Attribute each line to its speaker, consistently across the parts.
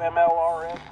Speaker 1: MLRS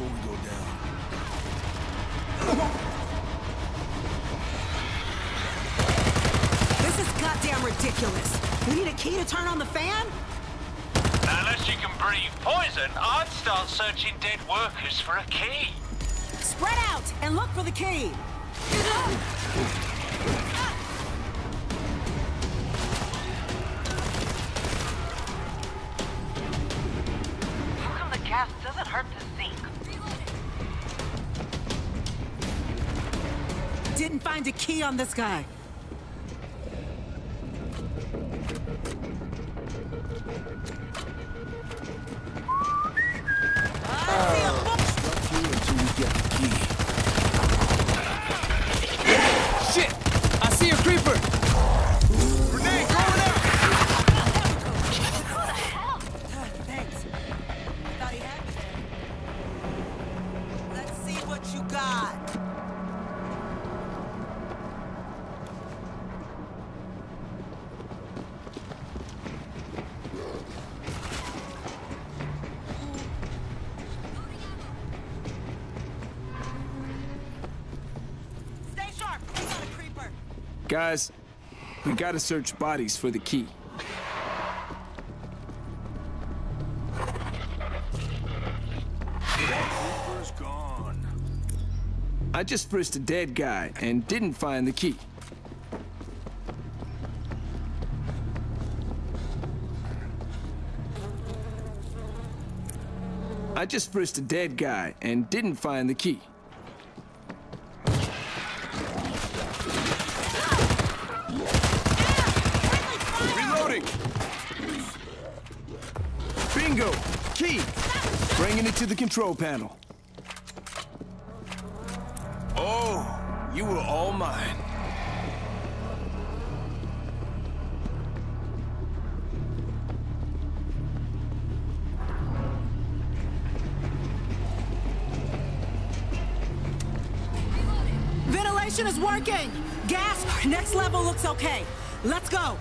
Speaker 2: before we go down.
Speaker 3: This is goddamn ridiculous. We need a key to turn on the fan?
Speaker 4: Unless you can breathe poison, I'd start searching dead workers for a key.
Speaker 3: Spread out and look for the key. This guy.
Speaker 5: Guys, we gotta search bodies for the key. I just frisked a dead guy and didn't find the key. I just frisked a dead guy and didn't find the key. the control panel. Oh, you were all mine.
Speaker 3: Ventilation is working! Gas, next level looks okay. Let's go!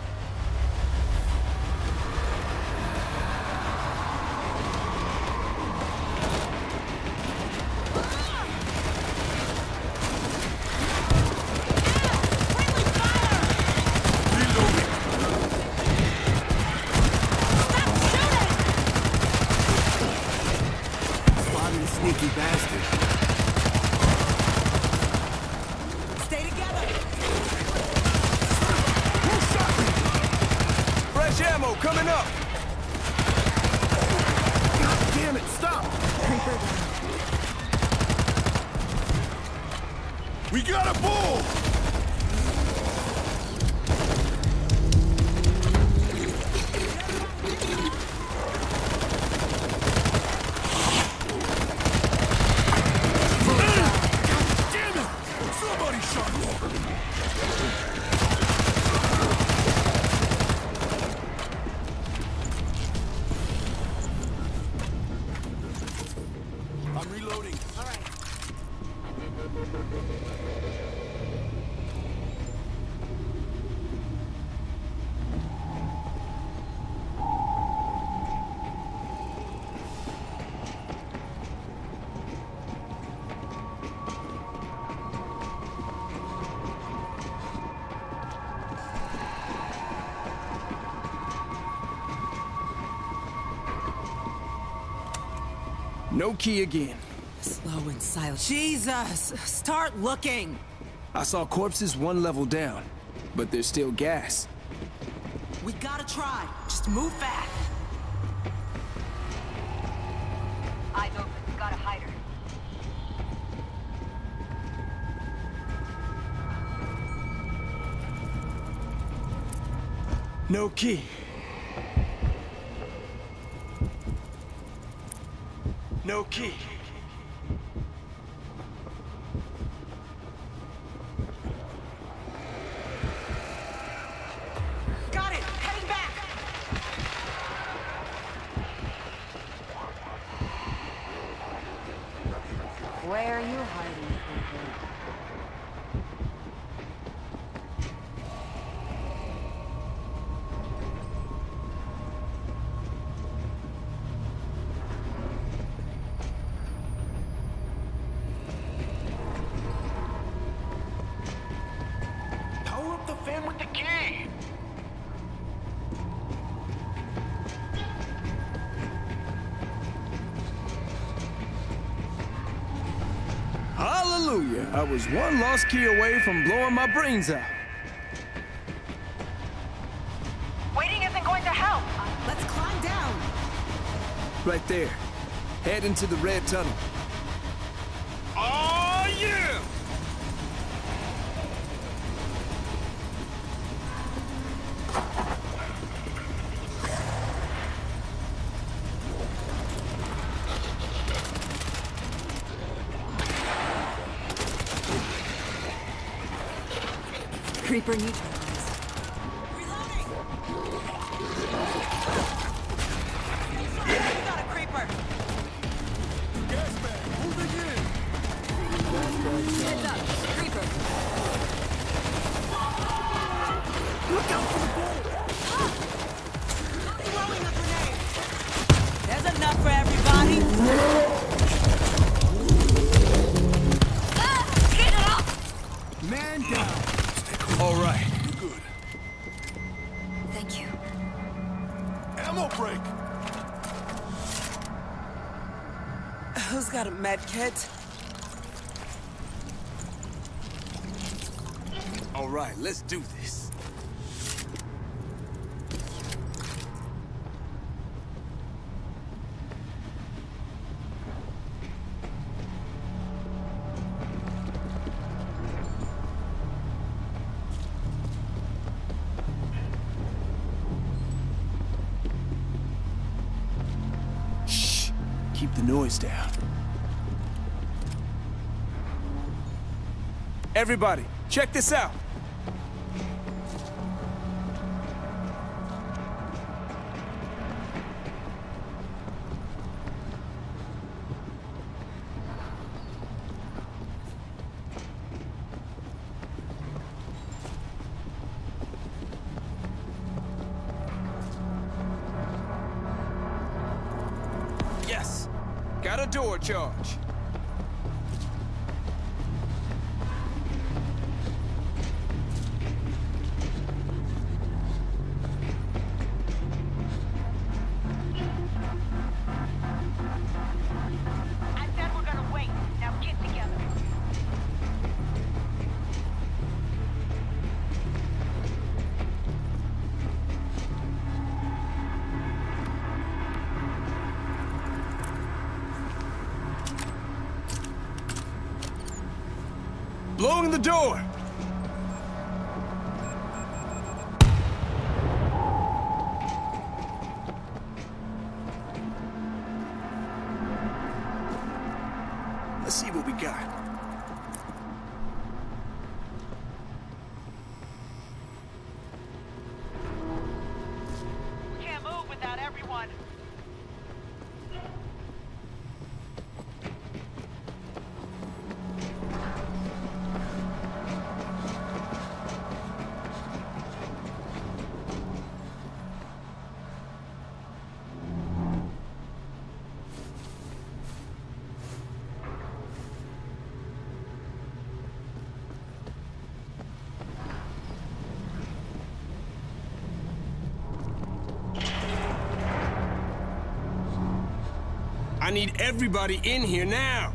Speaker 5: No key again.
Speaker 3: Slow and silent. Jesus! Start looking!
Speaker 5: I saw corpses one level down, but there's still gas.
Speaker 3: We gotta try. Just move fast.
Speaker 6: Eyes open. Gotta hide her.
Speaker 5: No key. No key. Was one lost key away from blowing my brains out.
Speaker 6: Waiting isn't going to help.
Speaker 3: Let's climb down!
Speaker 5: Right there. Head into the red tunnel.
Speaker 4: Oh, yeah!
Speaker 3: Neutralized. Reloading! Got Everybody,
Speaker 5: check this out. Yes! Got a door charge. the door! Let's see what we got. I need everybody in here now.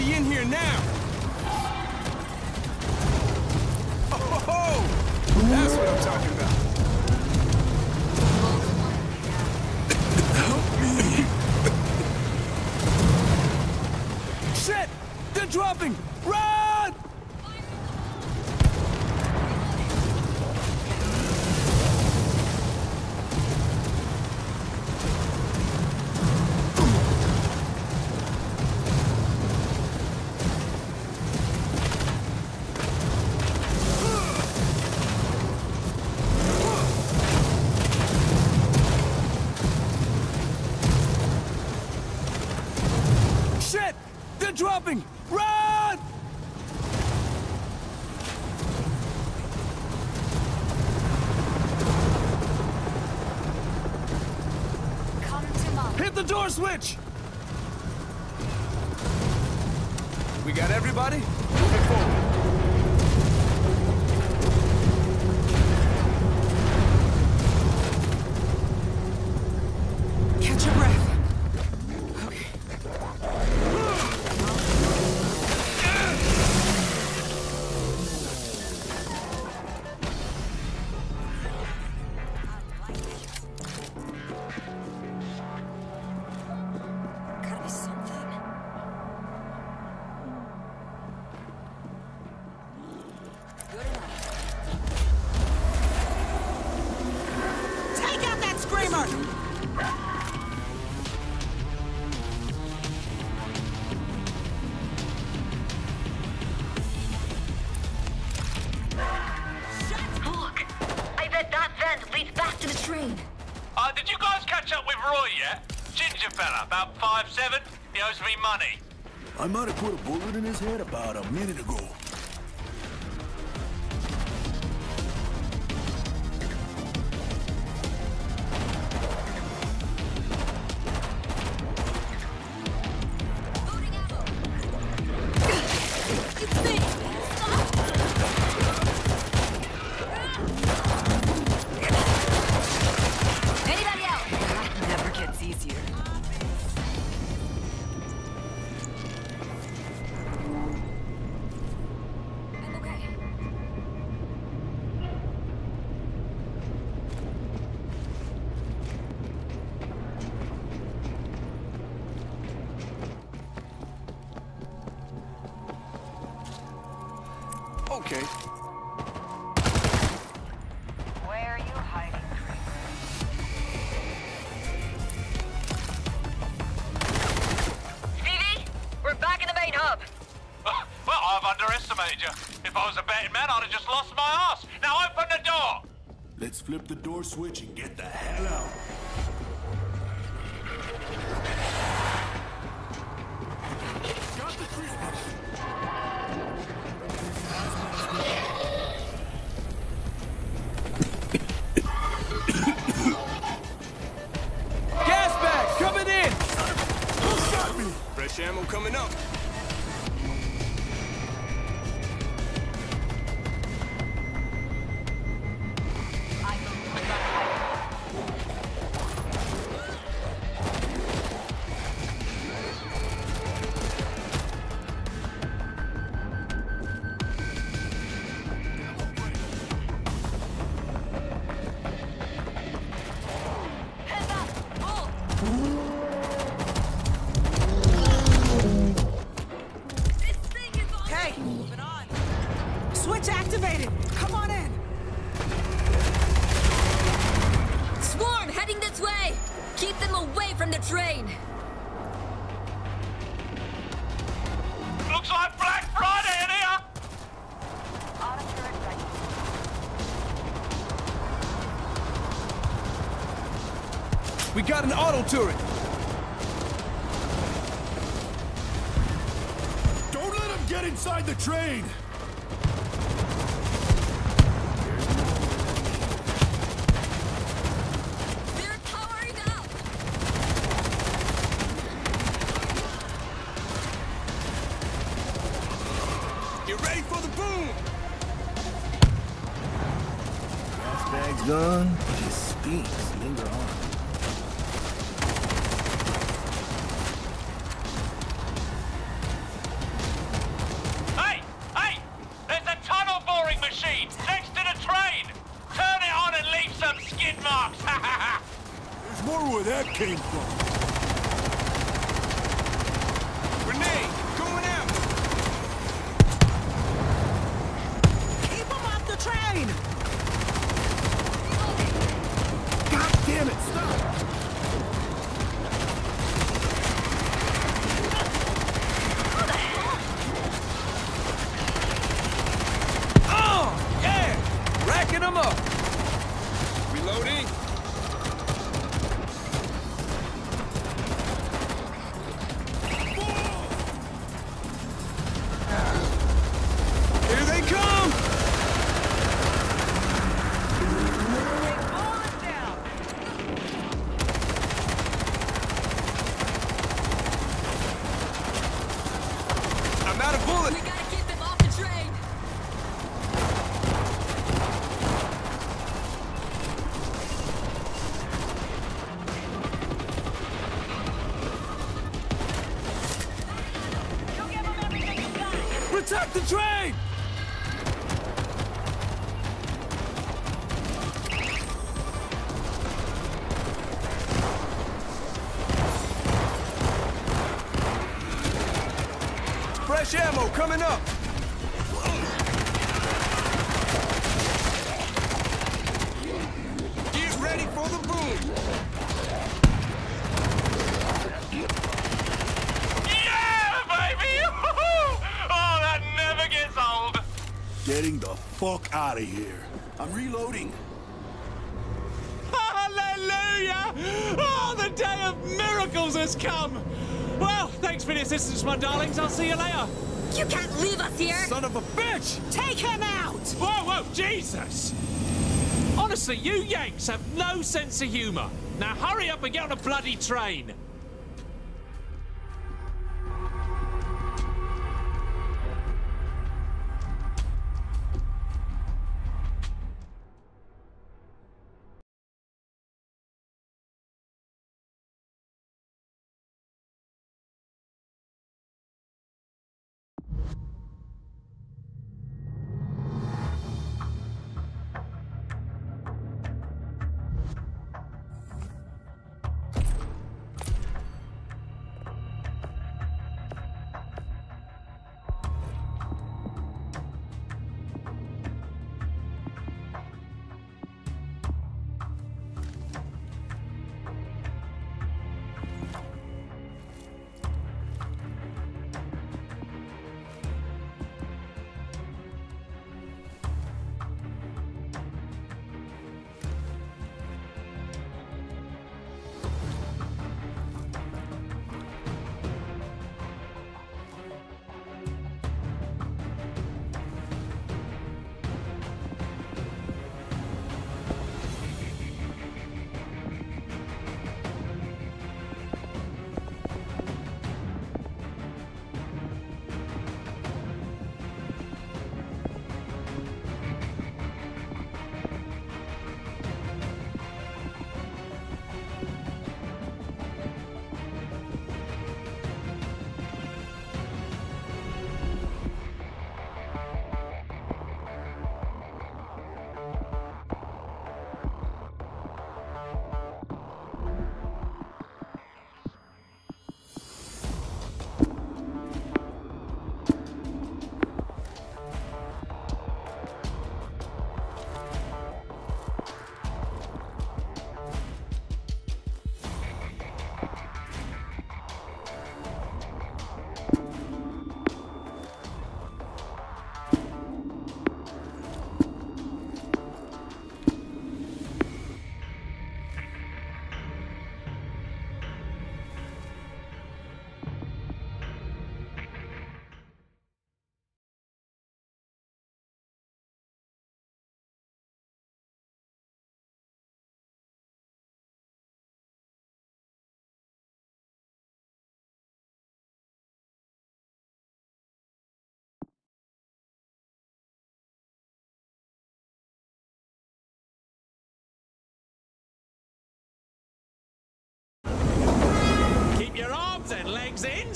Speaker 5: nobody in here now. Run!
Speaker 3: Come to mom.
Speaker 5: Hit the door switch! We got everybody?
Speaker 4: I might have put a bullet in his head about a minute ago.
Speaker 7: switching.
Speaker 5: We got an auto turret!
Speaker 4: Don't let him get inside the train!
Speaker 5: the
Speaker 7: train!
Speaker 8: Assistance, my darlings. I'll see you later.
Speaker 9: You can't leave us here!
Speaker 8: Son of a bitch!
Speaker 3: Take him out!
Speaker 8: Whoa, whoa, Jesus! Honestly, you Yanks have no sense of humour. Now hurry up and get on a bloody train.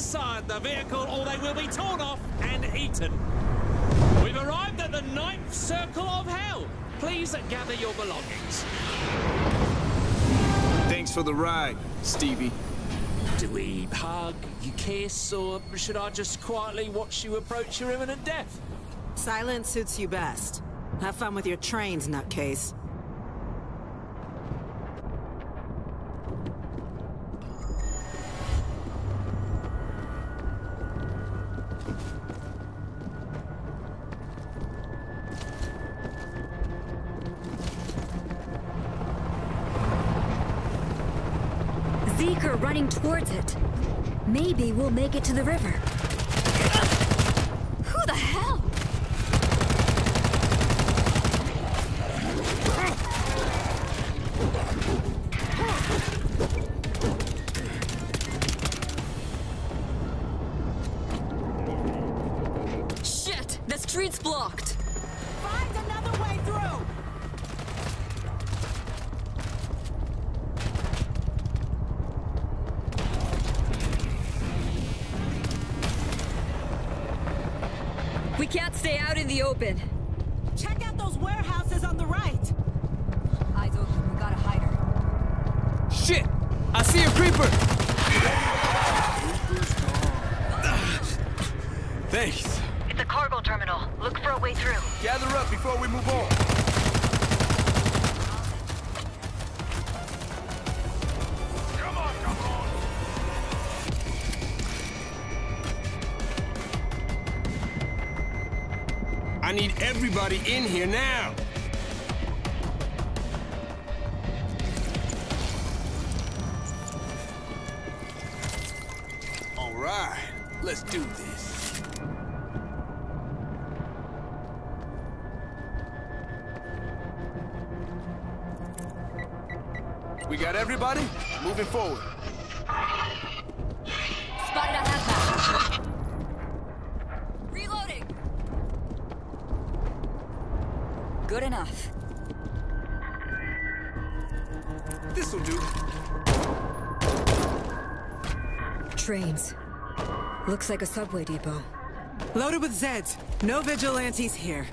Speaker 8: Inside the vehicle or they will be torn off and eaten. We've arrived at the ninth circle of hell. Please gather your belongings.
Speaker 5: Thanks for the ride, Stevie.
Speaker 8: Do we hug, you kiss, or should I just quietly watch you approach your imminent death?
Speaker 3: Silence suits you best. Have fun with your trains, nutcase.
Speaker 7: We'll make it to the river.
Speaker 8: I
Speaker 5: need everybody in here now. All right, let's do this. We got everybody? Moving forward.
Speaker 7: Looks like a subway depot.
Speaker 3: Loaded with Zeds. No vigilantes here.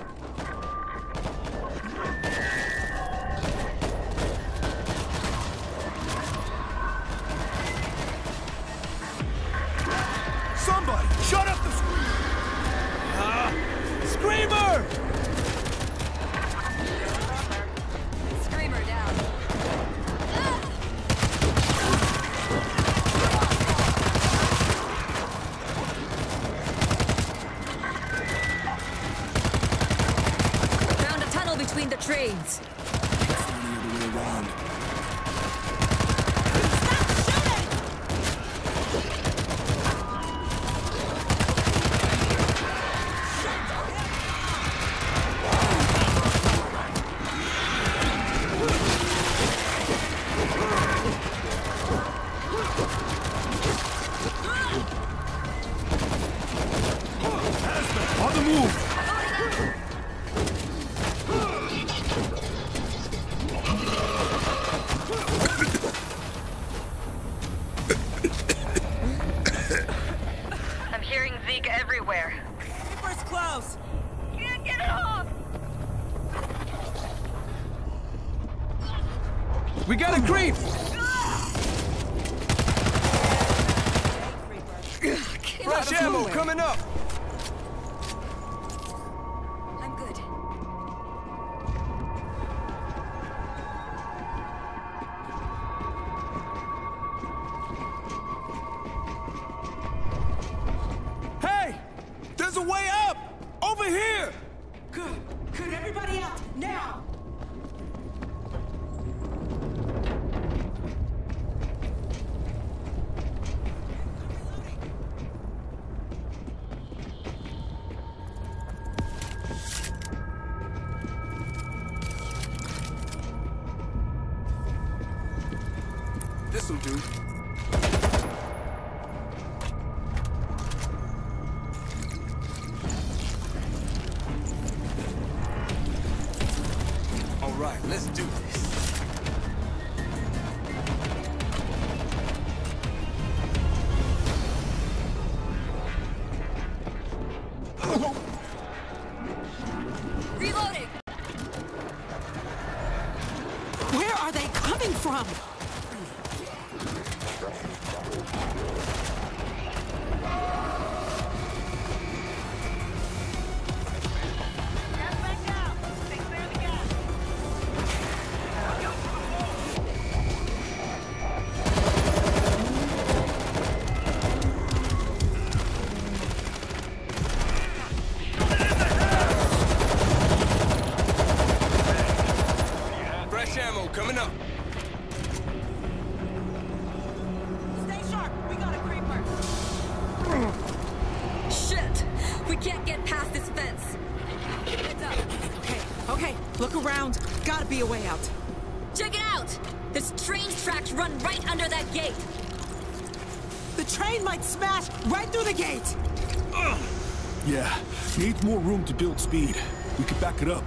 Speaker 5: More room to build speed, we could back it up.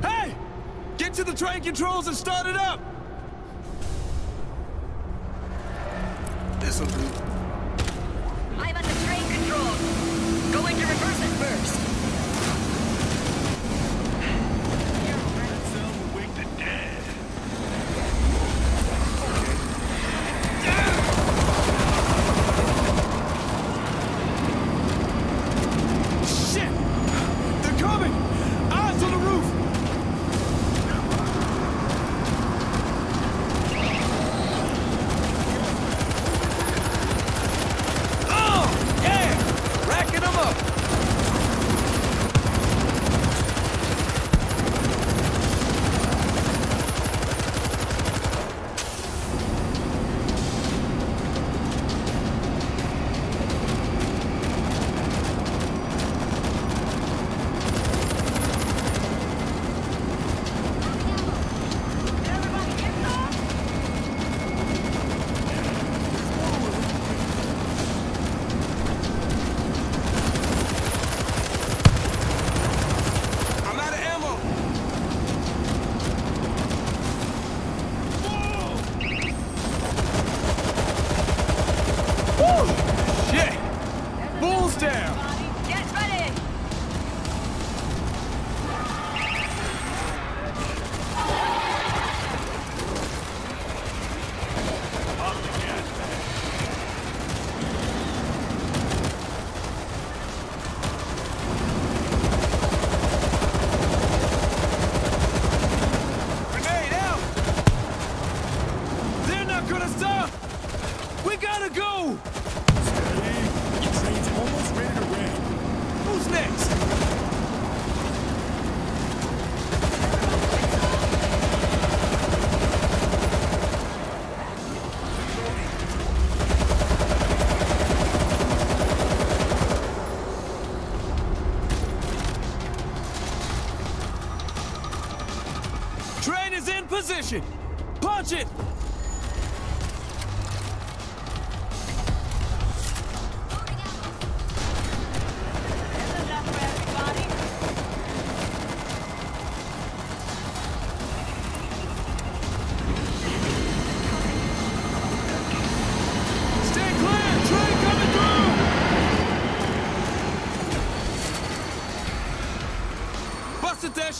Speaker 5: Hey! Get to the train controls and start it up!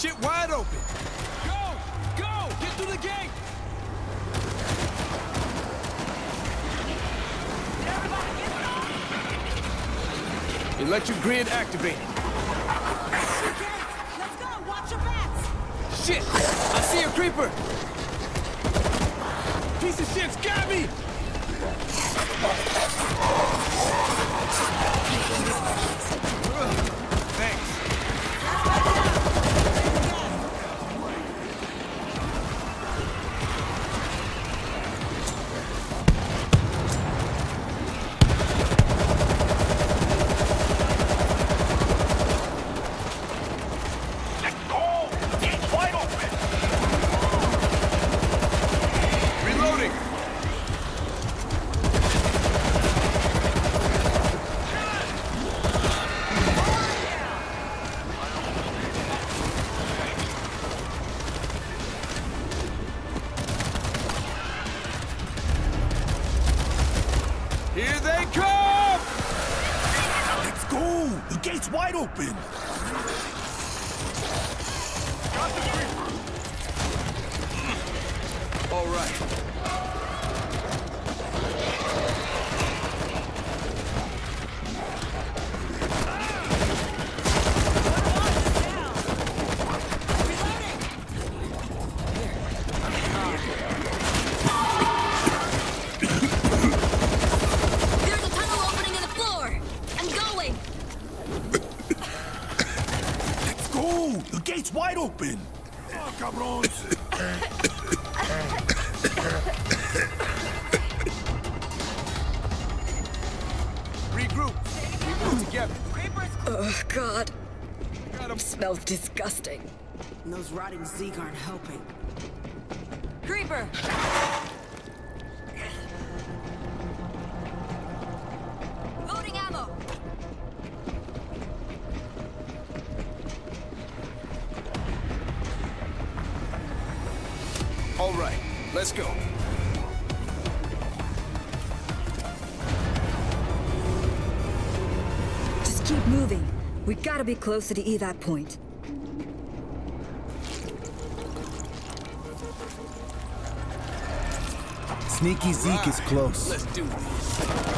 Speaker 5: Shit wide open! Go! Go! Get through the gate! Electric grid activated.
Speaker 3: Let's go! Watch your backs!
Speaker 5: Shit! I see a creeper! Piece of shit's got me!
Speaker 3: Those rotting Zeke aren't helping.
Speaker 10: Creeper! Loading ammo!
Speaker 5: All right. Let's go.
Speaker 7: Just keep moving. We gotta be closer to evac point.
Speaker 1: Sneaky Zeke is close.
Speaker 5: Let's do this.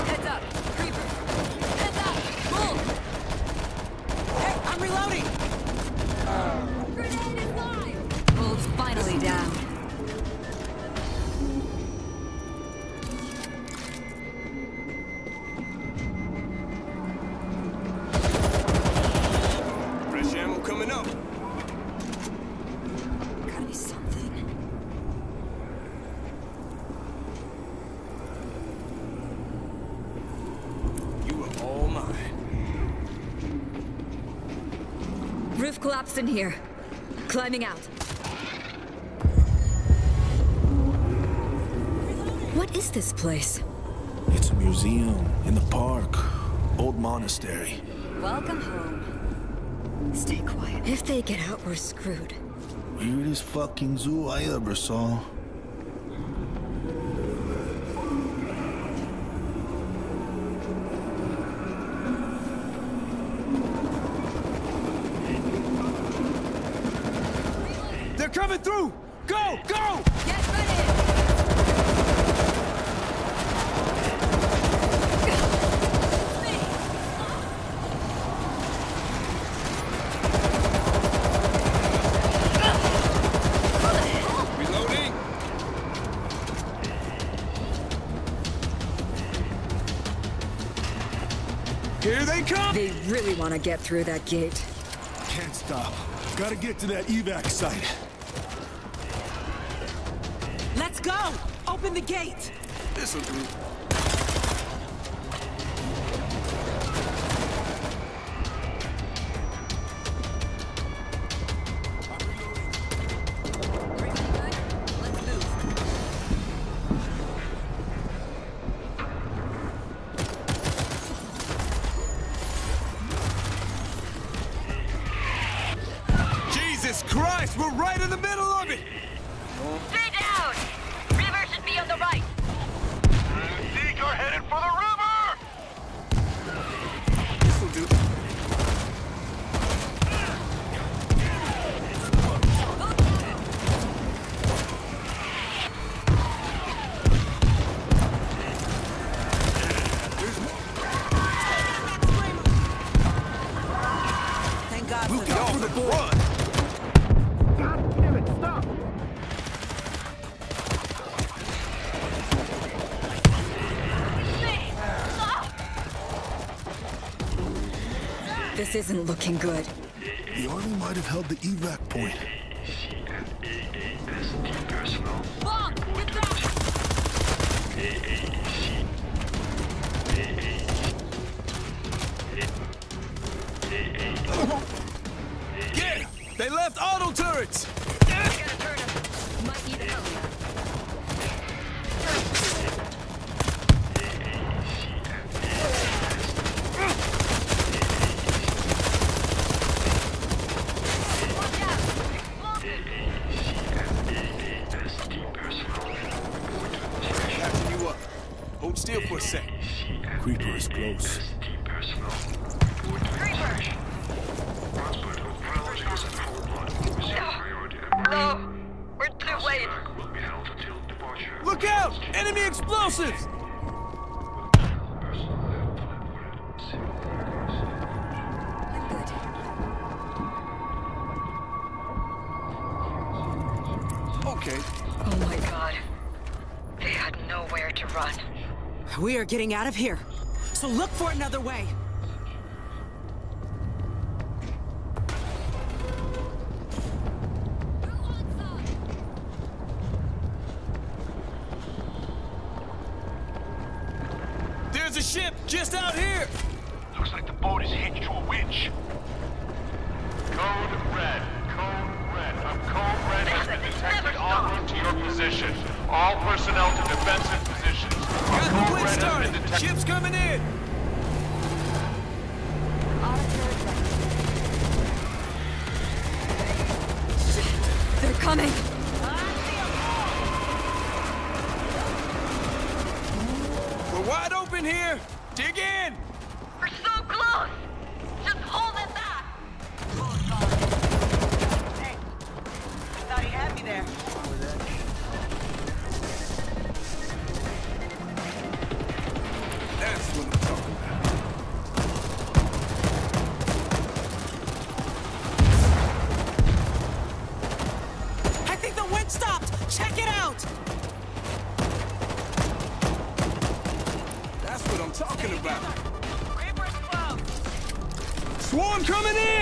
Speaker 7: Place?
Speaker 2: It's a museum in the park. Old monastery.
Speaker 7: Welcome home. Stay quiet. If they get out, we're screwed.
Speaker 1: Weirdest fucking zoo I ever saw.
Speaker 5: They
Speaker 7: really want to get through that gate.
Speaker 2: Can't stop. Gotta get to that evac site.
Speaker 3: Let's go! Open the gate!
Speaker 5: This'll do.
Speaker 1: This isn't looking good.
Speaker 7: The army might have held the evac point.
Speaker 3: getting out of here. So look for another way.
Speaker 5: coming in!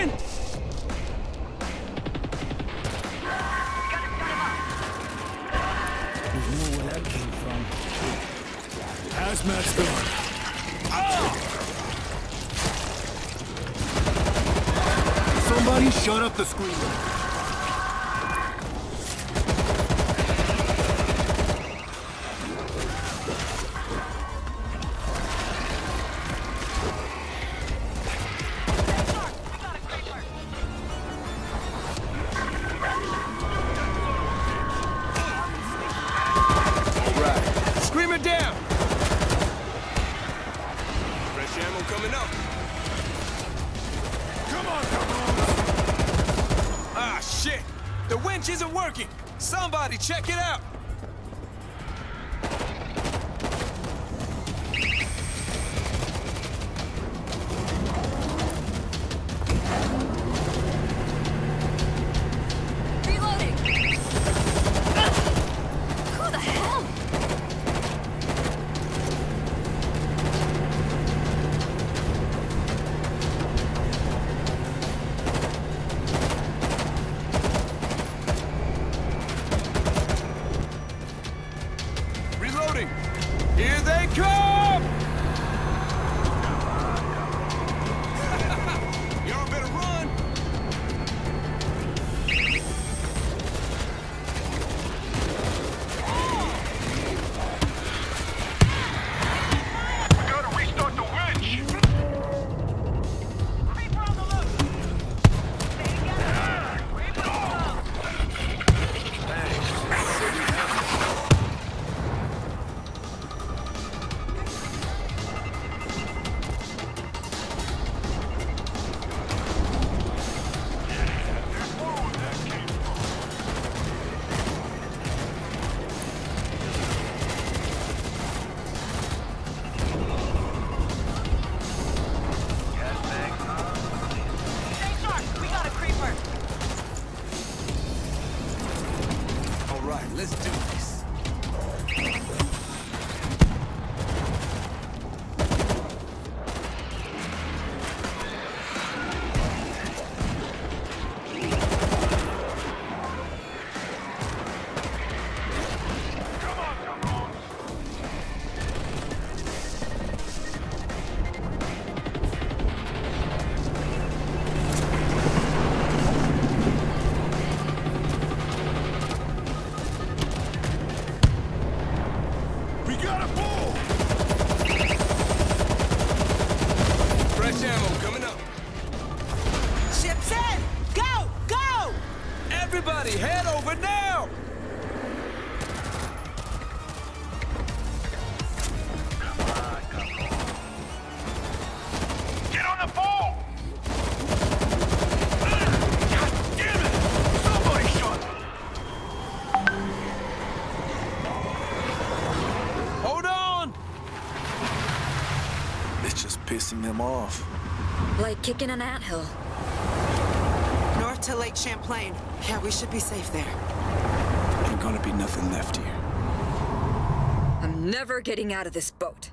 Speaker 1: It's just pissing them off.
Speaker 7: Like kicking an anthill.
Speaker 3: North to Lake Champlain. Yeah, we should be safe there.
Speaker 1: Ain't gonna be nothing left here.
Speaker 7: I'm never getting out of this boat.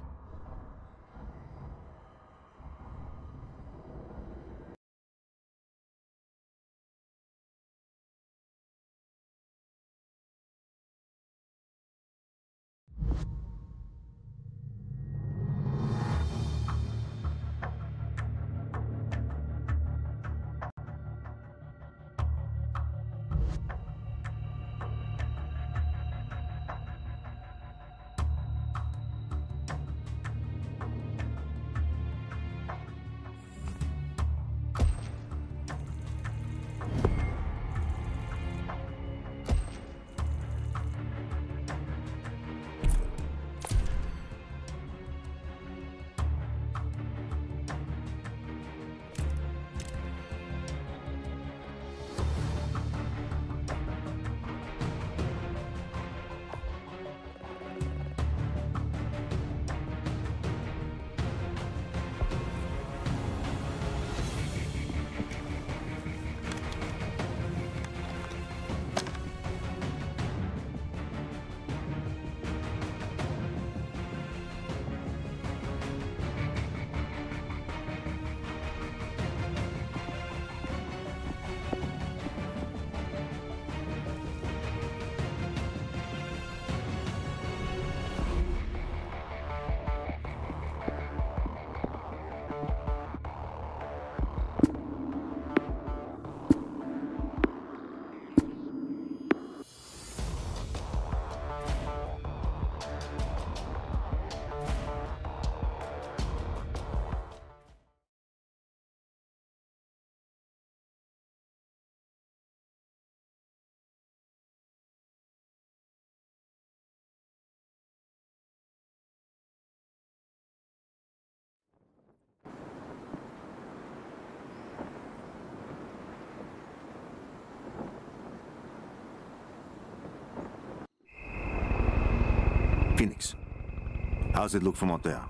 Speaker 11: How's it look from out there?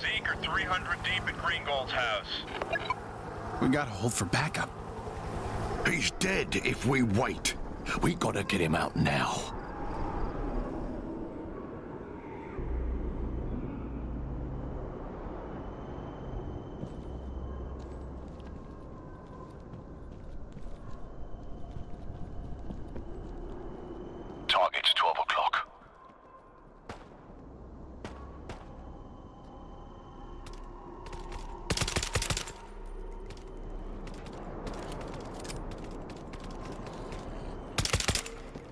Speaker 12: Zeke are 300 deep at Greengold's house.
Speaker 1: We gotta hold for backup.
Speaker 2: He's dead if we wait. We gotta get him out now. Target's 12 o'clock.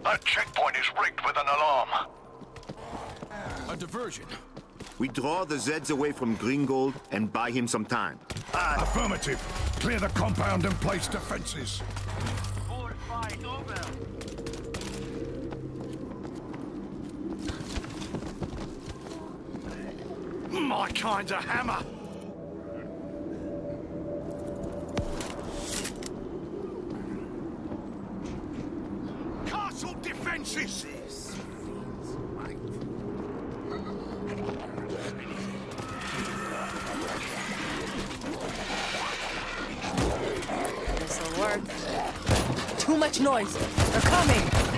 Speaker 2: That checkpoint is rigged with an alarm.
Speaker 1: A diversion.
Speaker 11: We draw the Zeds away from Gringold and buy him some time.
Speaker 2: Affirmative. Clear the compound and place defenses. My kind's a hammer. Castle defenses.
Speaker 13: Greengold. much noise. They're coming.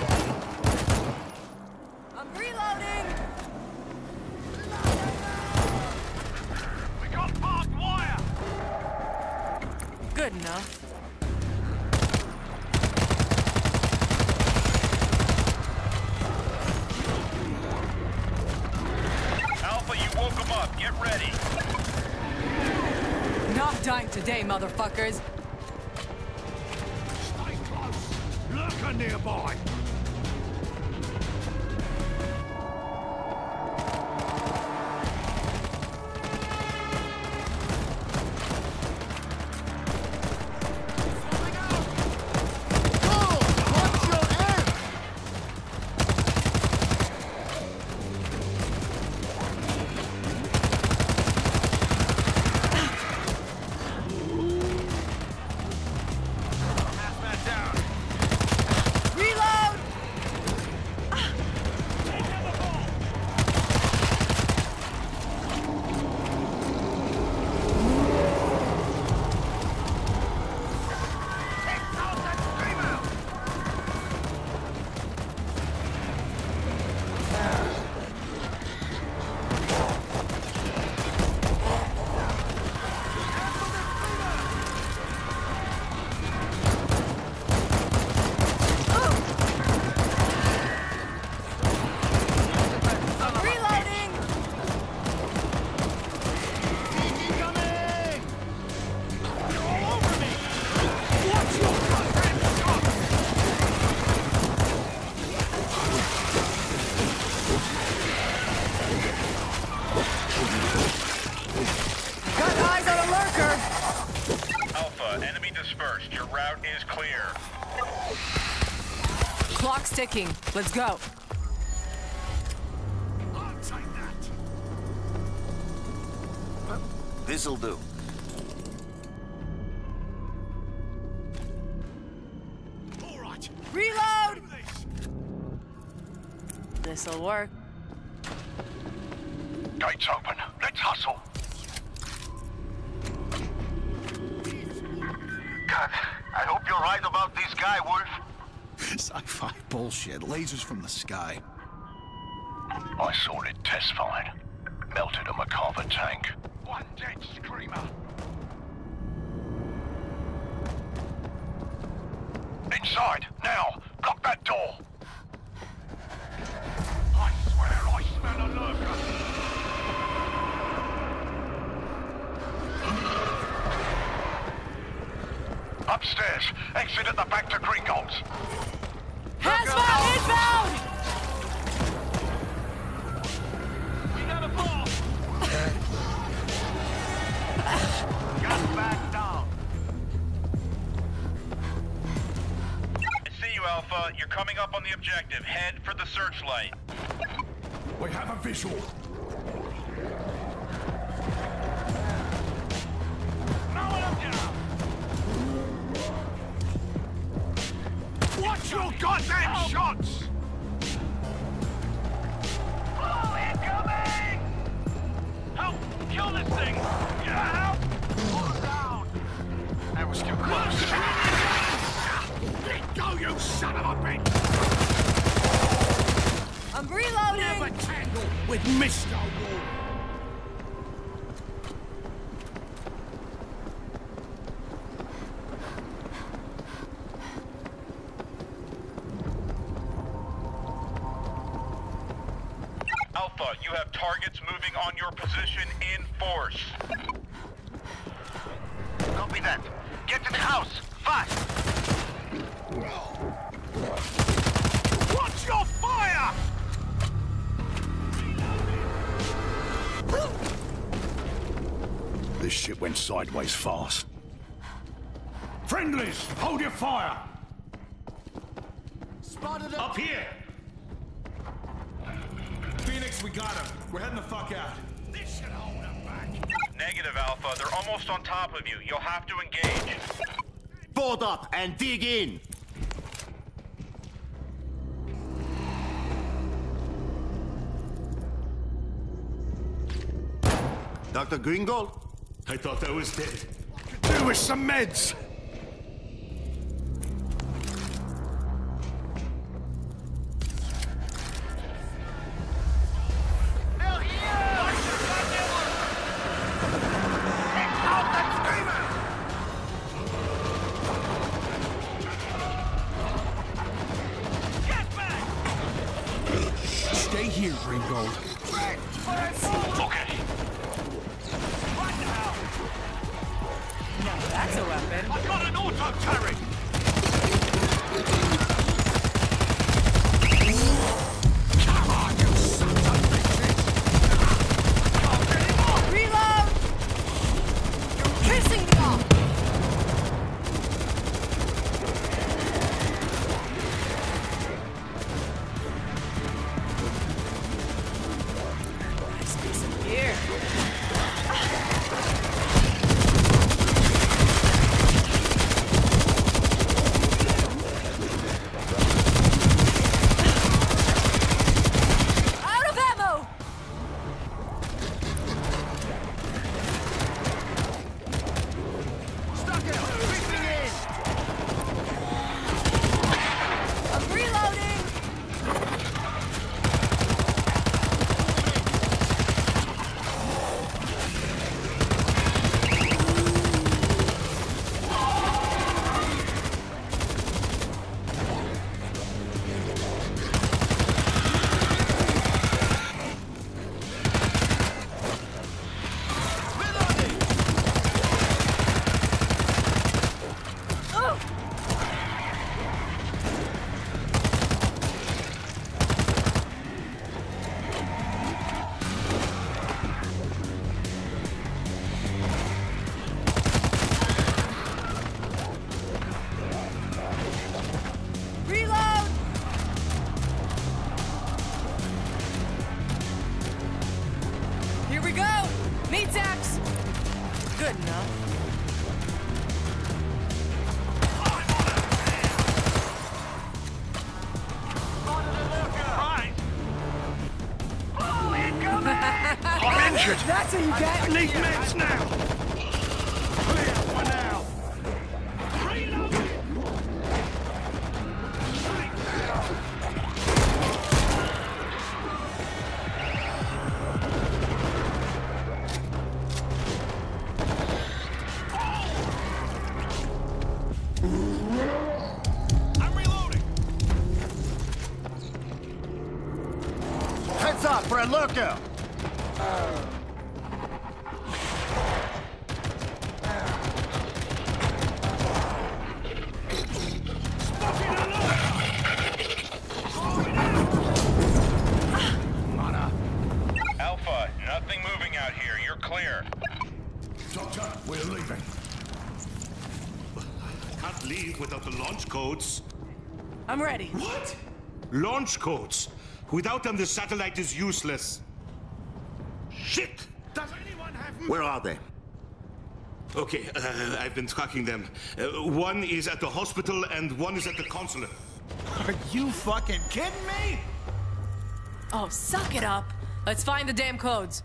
Speaker 13: ticking. Let's go.
Speaker 14: from the sky.
Speaker 12: searchlight.
Speaker 2: We have a visual.
Speaker 11: fast.
Speaker 2: Friendlies, hold your fire!
Speaker 15: Spotted Up here! Phoenix, we got him. We're heading the fuck out.
Speaker 2: This should hold him back.
Speaker 12: Negative, Alpha. They're almost on top of you. You'll have to engage.
Speaker 11: Board up and dig in. Dr. Gringold?
Speaker 2: I thought I was dead. There with some meds!
Speaker 13: I'm! That's what you get!
Speaker 2: I need meds now!
Speaker 15: Launch codes. Without them, the satellite is useless. Shit!
Speaker 2: Does anyone have
Speaker 11: Where are they?
Speaker 15: Okay, uh, I've been tracking them. Uh, one is at the hospital and one is at the consulate.
Speaker 16: Are you fucking kidding me?
Speaker 13: Oh, suck it up! Let's find the damn codes.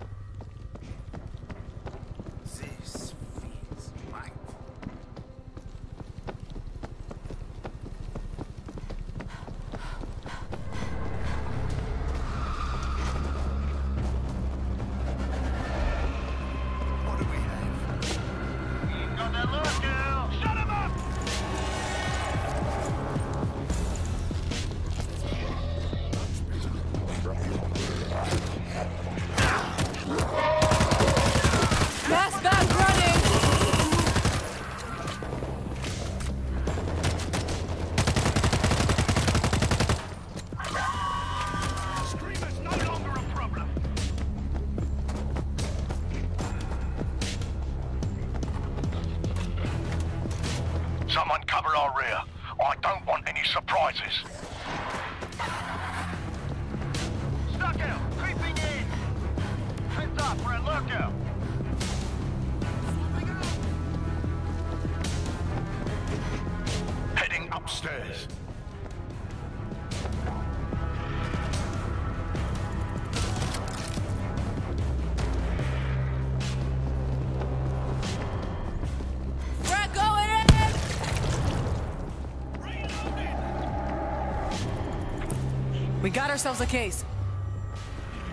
Speaker 13: Ourselves a case.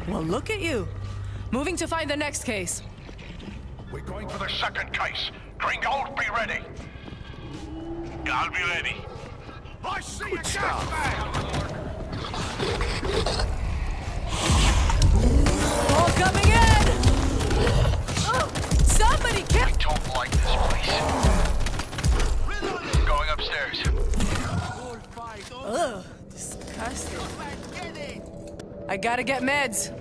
Speaker 13: Well, look at you. Moving to find the next case.
Speaker 2: We're going for the second case. Gringold, be ready. I'll be ready.
Speaker 14: Gotta get meds.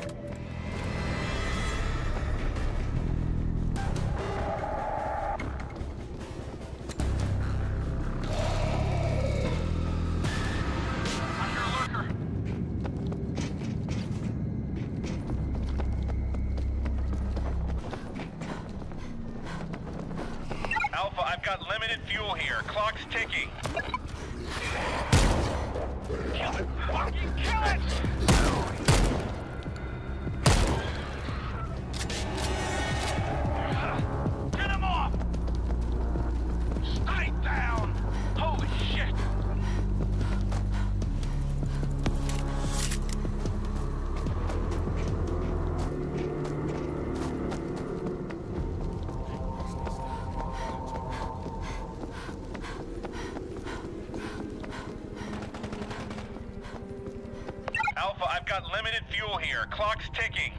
Speaker 12: fuel here. Clock's ticking.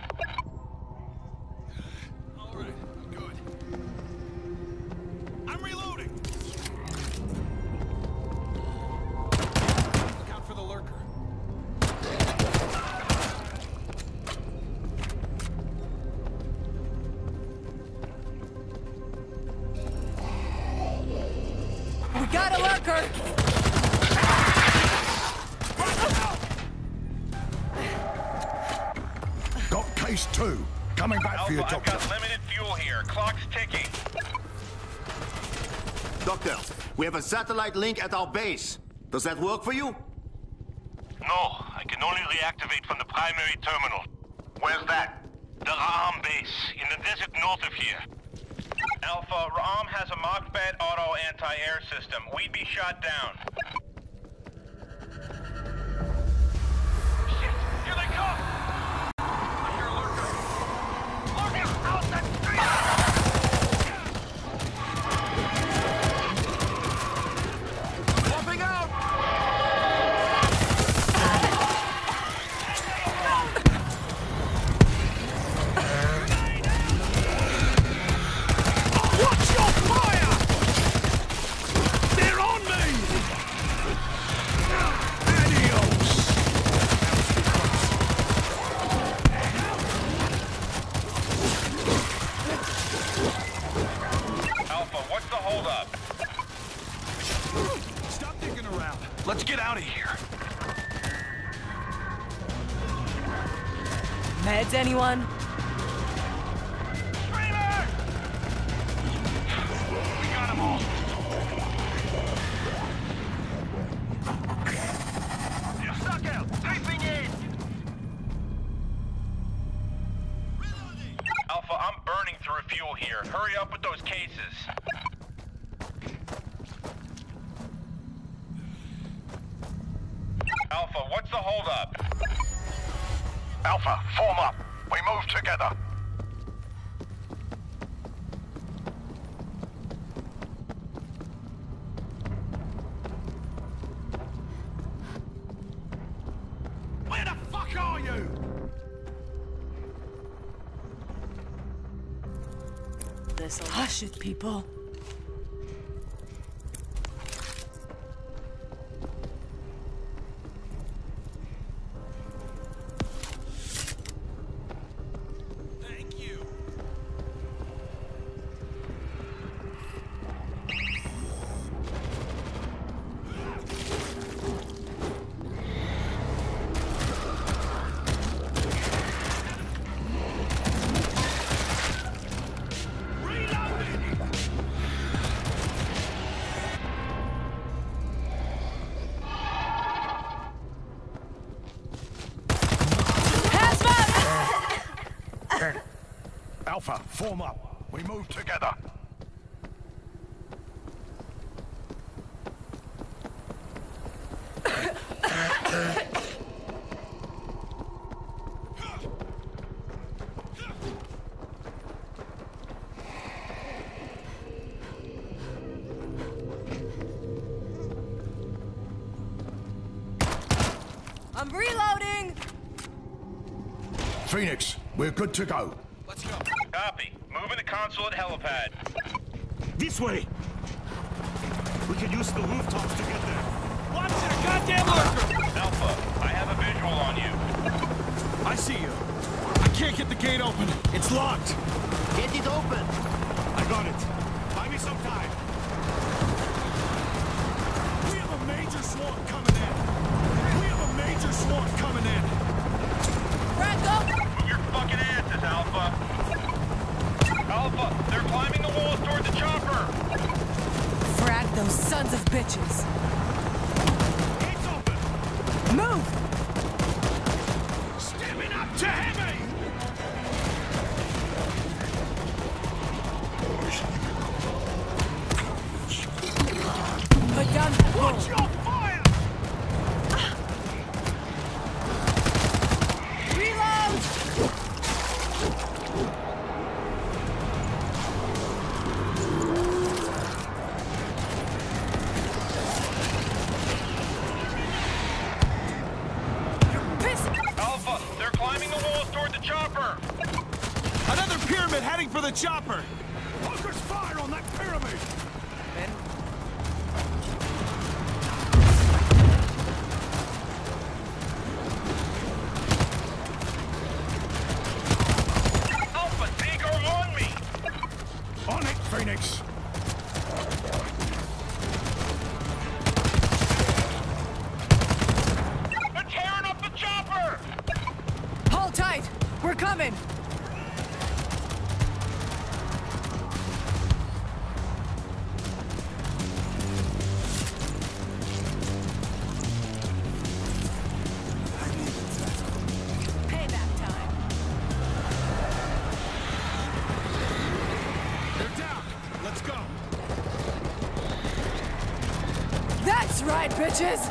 Speaker 2: satellite link at our base. Does that work for you?
Speaker 12: Alpha,
Speaker 13: form up. We move together.
Speaker 14: I'm reloading!
Speaker 17: Phoenix,
Speaker 14: we're good to go
Speaker 4: helipad.
Speaker 15: This way! We can use the rooftops to get there.
Speaker 18: Watch their goddamn lurker!
Speaker 4: Alpha, I have a visual on you.
Speaker 2: I see you. I can't get the gate open. It's locked.
Speaker 11: Get it open.
Speaker 15: I got it. Buy me some time.
Speaker 2: We have a major swarm coming in. We have a major swarm coming in.
Speaker 13: Rack! Those sons of bitches. Move! Bitches!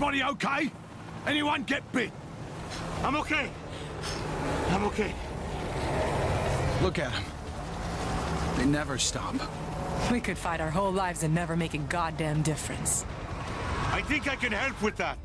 Speaker 12: Everybody okay? Anyone get bit?
Speaker 15: I'm okay. I'm okay.
Speaker 2: Look at them. They never stop.
Speaker 13: We could fight our whole lives and never make a goddamn difference.
Speaker 15: I think I can help with that.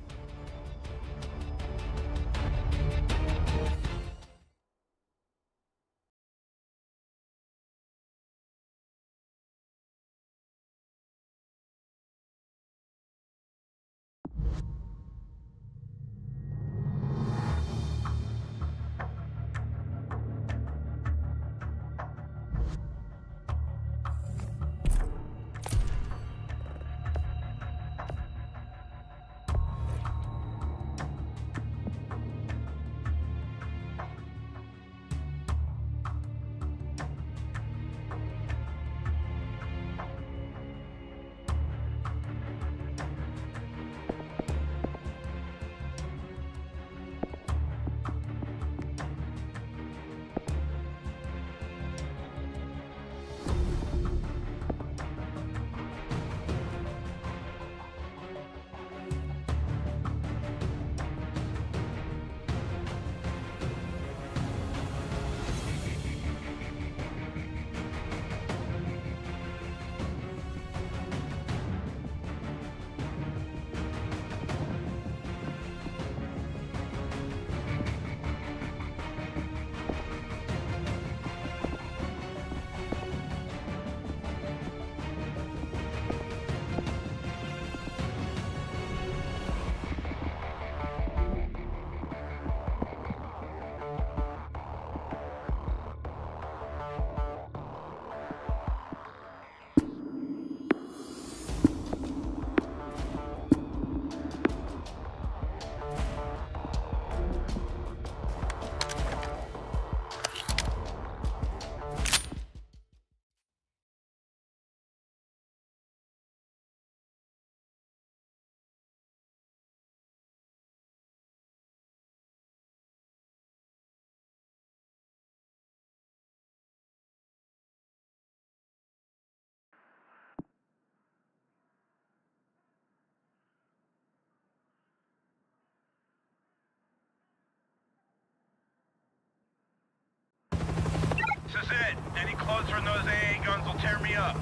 Speaker 12: It. Any closer and those AA guns will tear me up.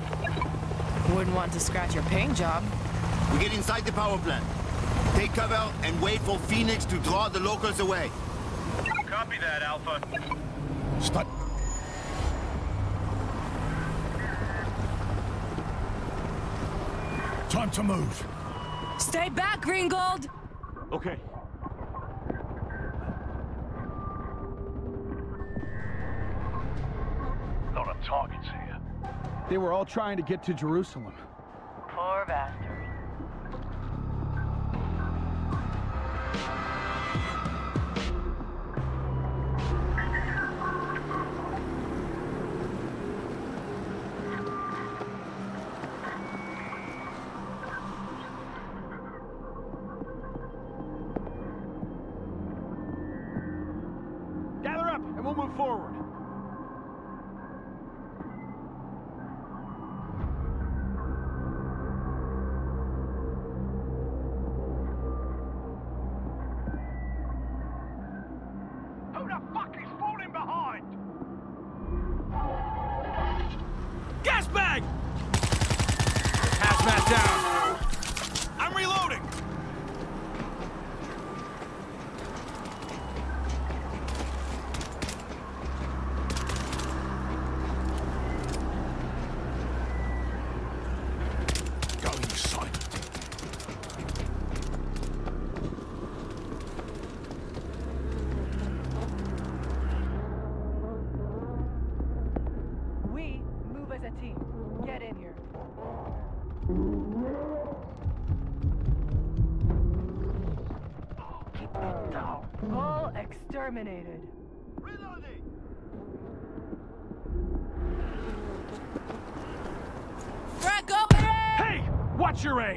Speaker 13: Wouldn't want to scratch your paint job.
Speaker 11: We get inside the power plant. Take cover and wait for Phoenix to draw the locals away.
Speaker 12: Copy that, Alpha.
Speaker 19: Stop.
Speaker 12: Time to move.
Speaker 13: Stay back, Greengold!
Speaker 15: Okay.
Speaker 2: They were all trying to get to Jerusalem.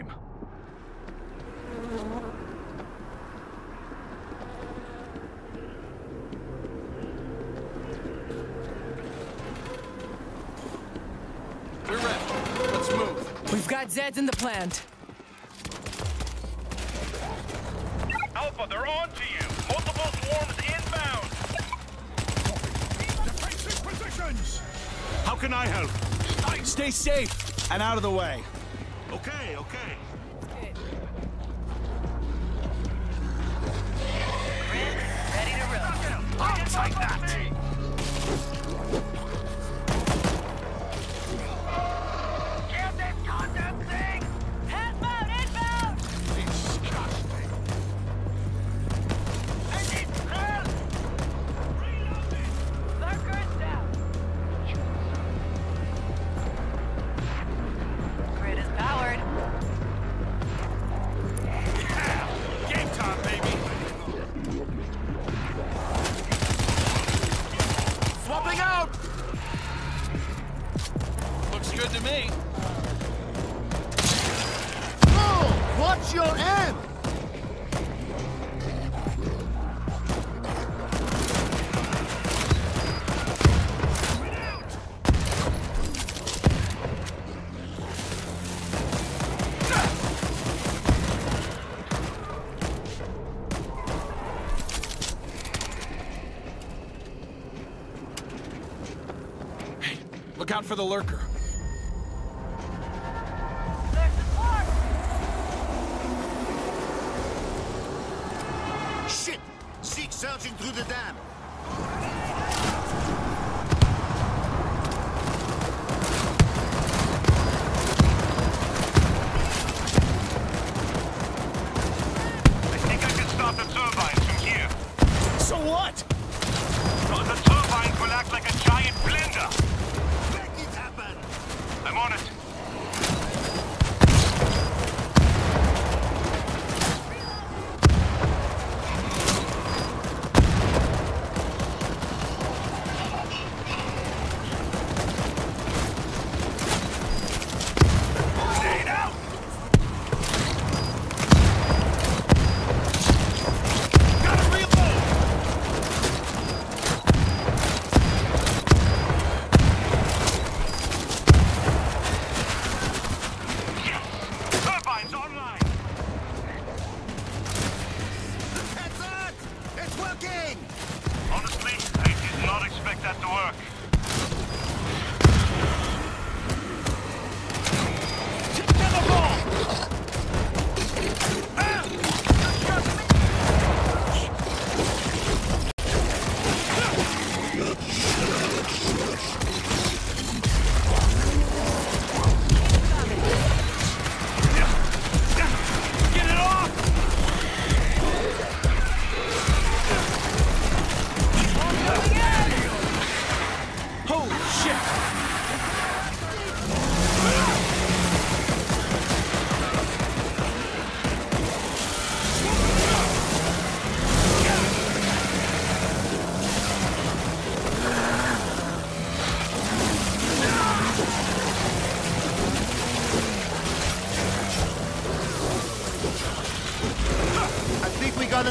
Speaker 20: Watch.
Speaker 2: We're ready. Let's move.
Speaker 13: We've got Zeds in the plant.
Speaker 12: Alpha, they're on to you. Multiple swarms inbound.
Speaker 2: Defensive positions!
Speaker 15: How can I help?
Speaker 2: Stay safe and out of the way.
Speaker 15: Okay, okay.
Speaker 6: Ready to roll.
Speaker 2: I'll take that! For the lurker.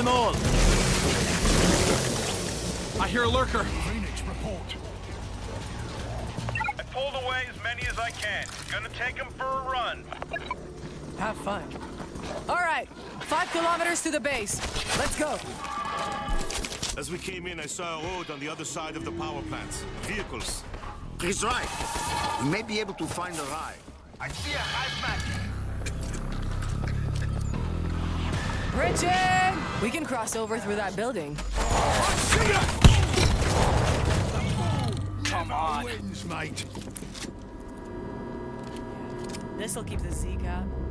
Speaker 11: Them all.
Speaker 2: I hear a lurker. Phoenix, report.
Speaker 12: I pulled away as many as I can. Gonna take them for a run.
Speaker 13: Have fun. All right, five kilometers to the base. Let's go.
Speaker 15: As we came in, I saw a road on the other side of the power plants. Vehicles.
Speaker 11: He's right. We may be able to find a ride.
Speaker 12: I see a hazmat.
Speaker 13: Richard! We can cross over through that building.
Speaker 2: Come on.
Speaker 11: Wins, mate.
Speaker 13: This'll keep the Zeke out.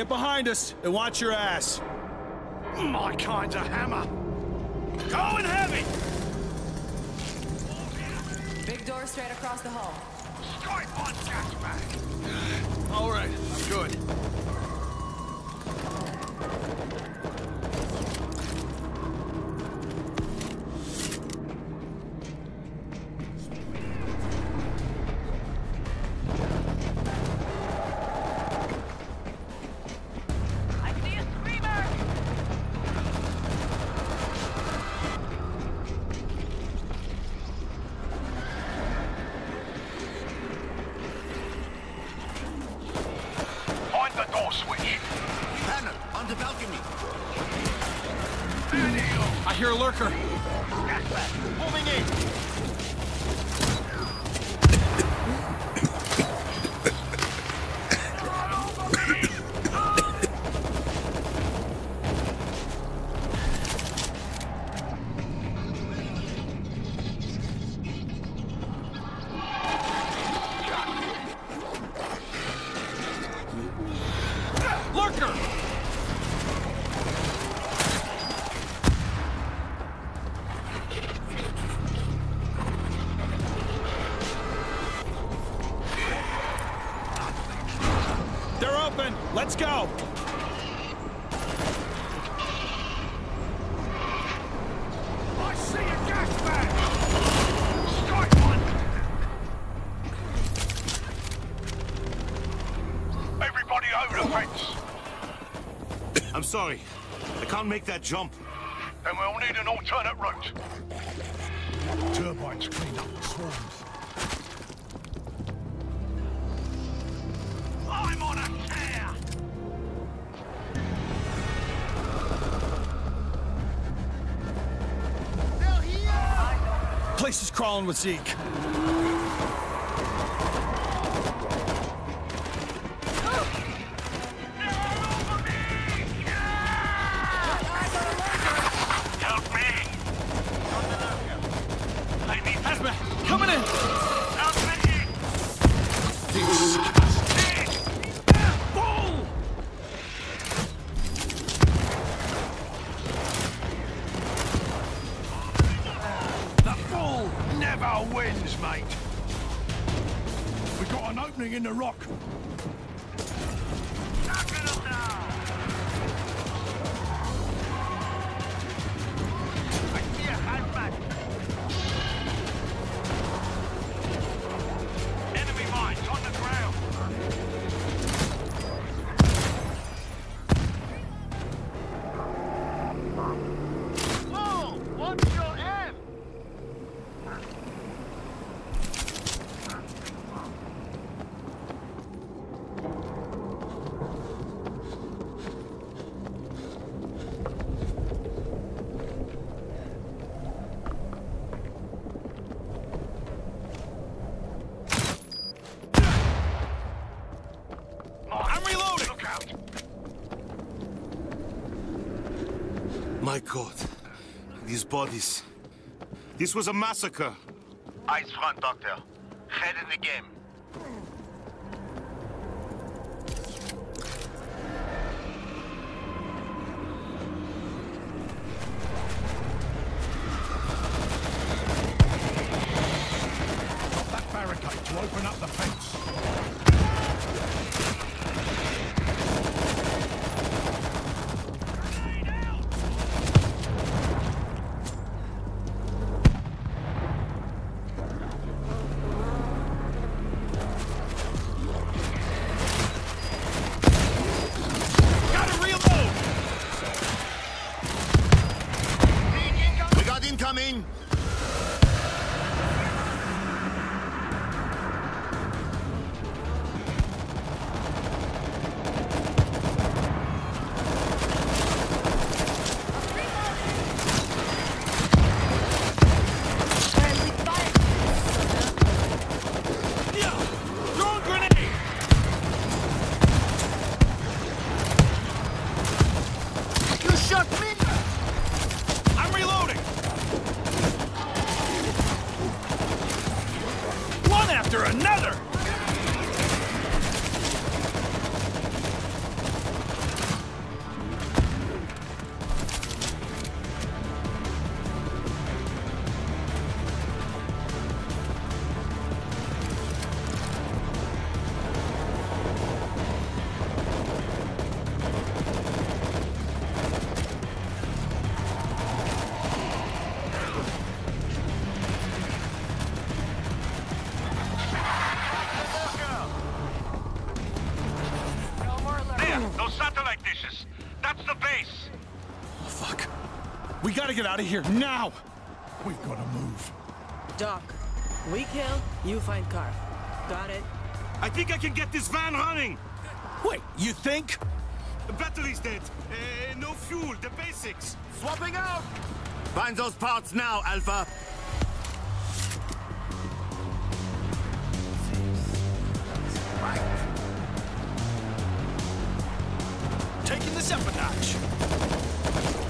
Speaker 2: Get behind us and watch your ass.
Speaker 12: My kind's a hammer.
Speaker 2: Going heavy!
Speaker 13: Big door straight across the hall.
Speaker 15: Sorry. I can't make that jump.
Speaker 12: Then we'll need an alternate route.
Speaker 2: Turbines clean up the swarms.
Speaker 12: I'm on a tear. They're here!
Speaker 2: Place is crawling with Zeke.
Speaker 15: Bodies. This was a massacre.
Speaker 11: Eyes front, Doctor.
Speaker 2: Get out of here now. We've gotta move.
Speaker 13: Doc, we kill, you find car. Got it?
Speaker 15: I think I can get this van running.
Speaker 2: Wait, you think?
Speaker 15: The battery's dead. Uh, no fuel, the basics.
Speaker 11: Swapping out! Find those parts now, Alpha.
Speaker 2: Taking this up a notch.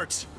Speaker 2: Bring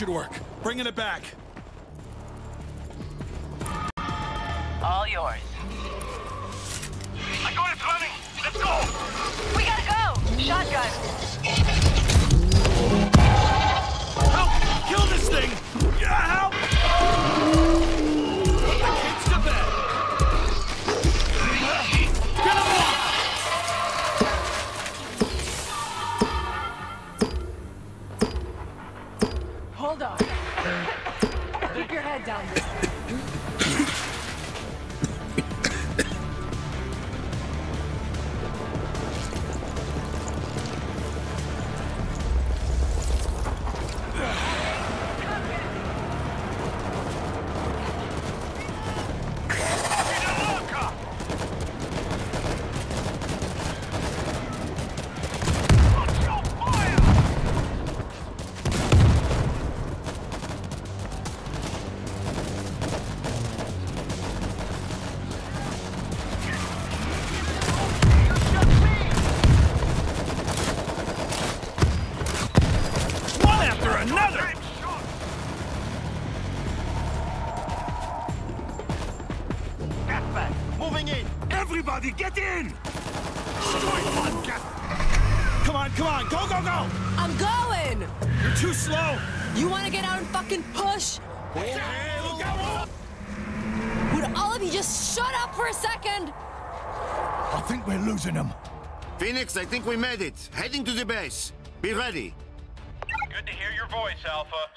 Speaker 2: should work. Bringing it back.
Speaker 11: Phoenix, I think we made it. Heading to the base. Be ready.
Speaker 12: Good to hear your voice, Alpha.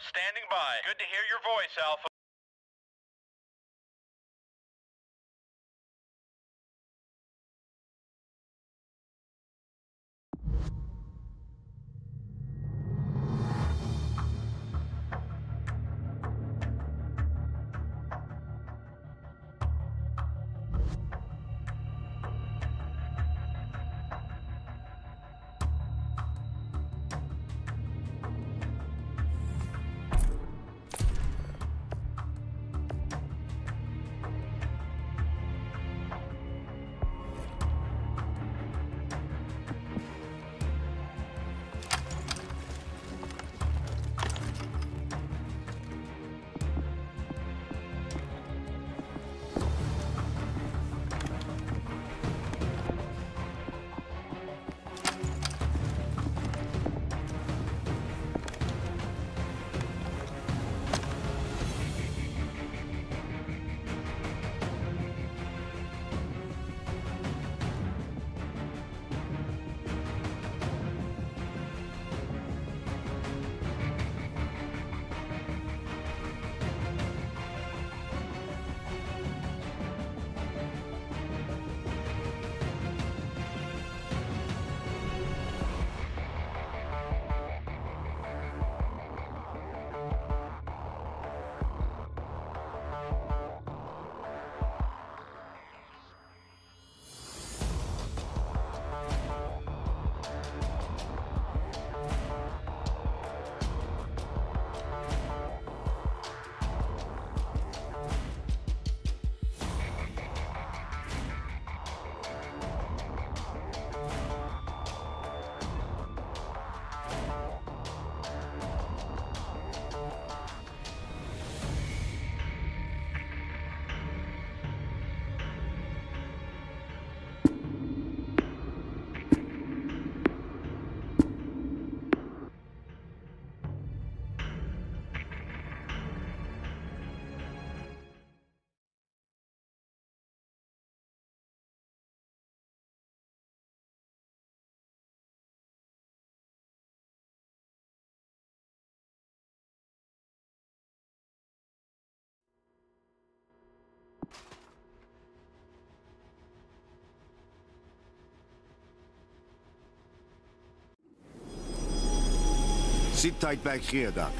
Speaker 11: Sit tight back here, Doc.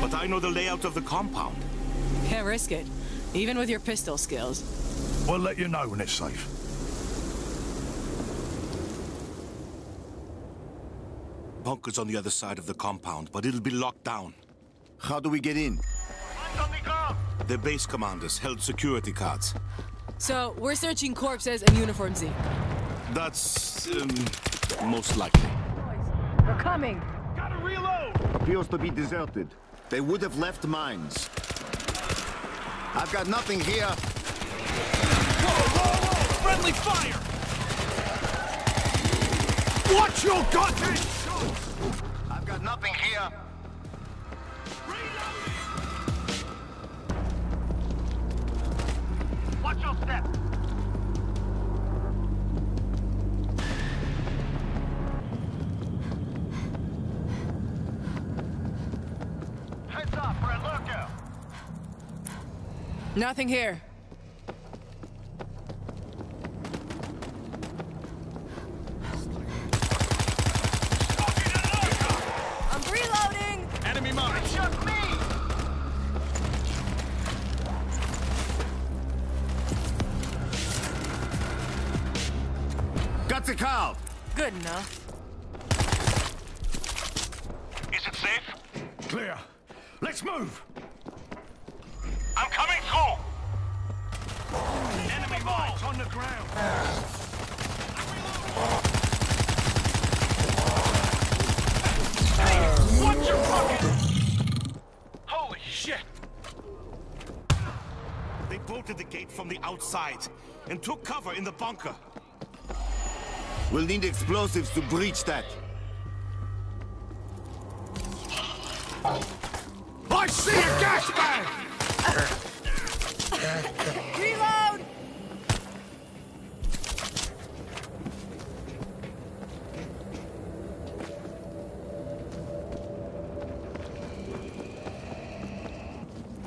Speaker 15: But I know the layout of the compound.
Speaker 13: Can't risk it. Even with your pistol skills.
Speaker 14: We'll let you know when it's safe.
Speaker 15: Bunker's on the other side of the compound, but it'll be locked down.
Speaker 11: How do we get in?
Speaker 15: The base commanders held security cards.
Speaker 13: So, we're searching corpses and uniform Z.
Speaker 15: That's, um, most likely.
Speaker 13: We're coming!
Speaker 2: Gotta reload!
Speaker 11: Appears to be deserted. They would have left mines. I've got nothing here.
Speaker 2: Whoa, whoa, whoa! Friendly fire! Watch your goddamn shot!
Speaker 11: I've got nothing here.
Speaker 13: Nothing here.
Speaker 15: In the bunker.
Speaker 11: We'll need explosives to breach that.
Speaker 2: I see a gas bag!
Speaker 13: Reload!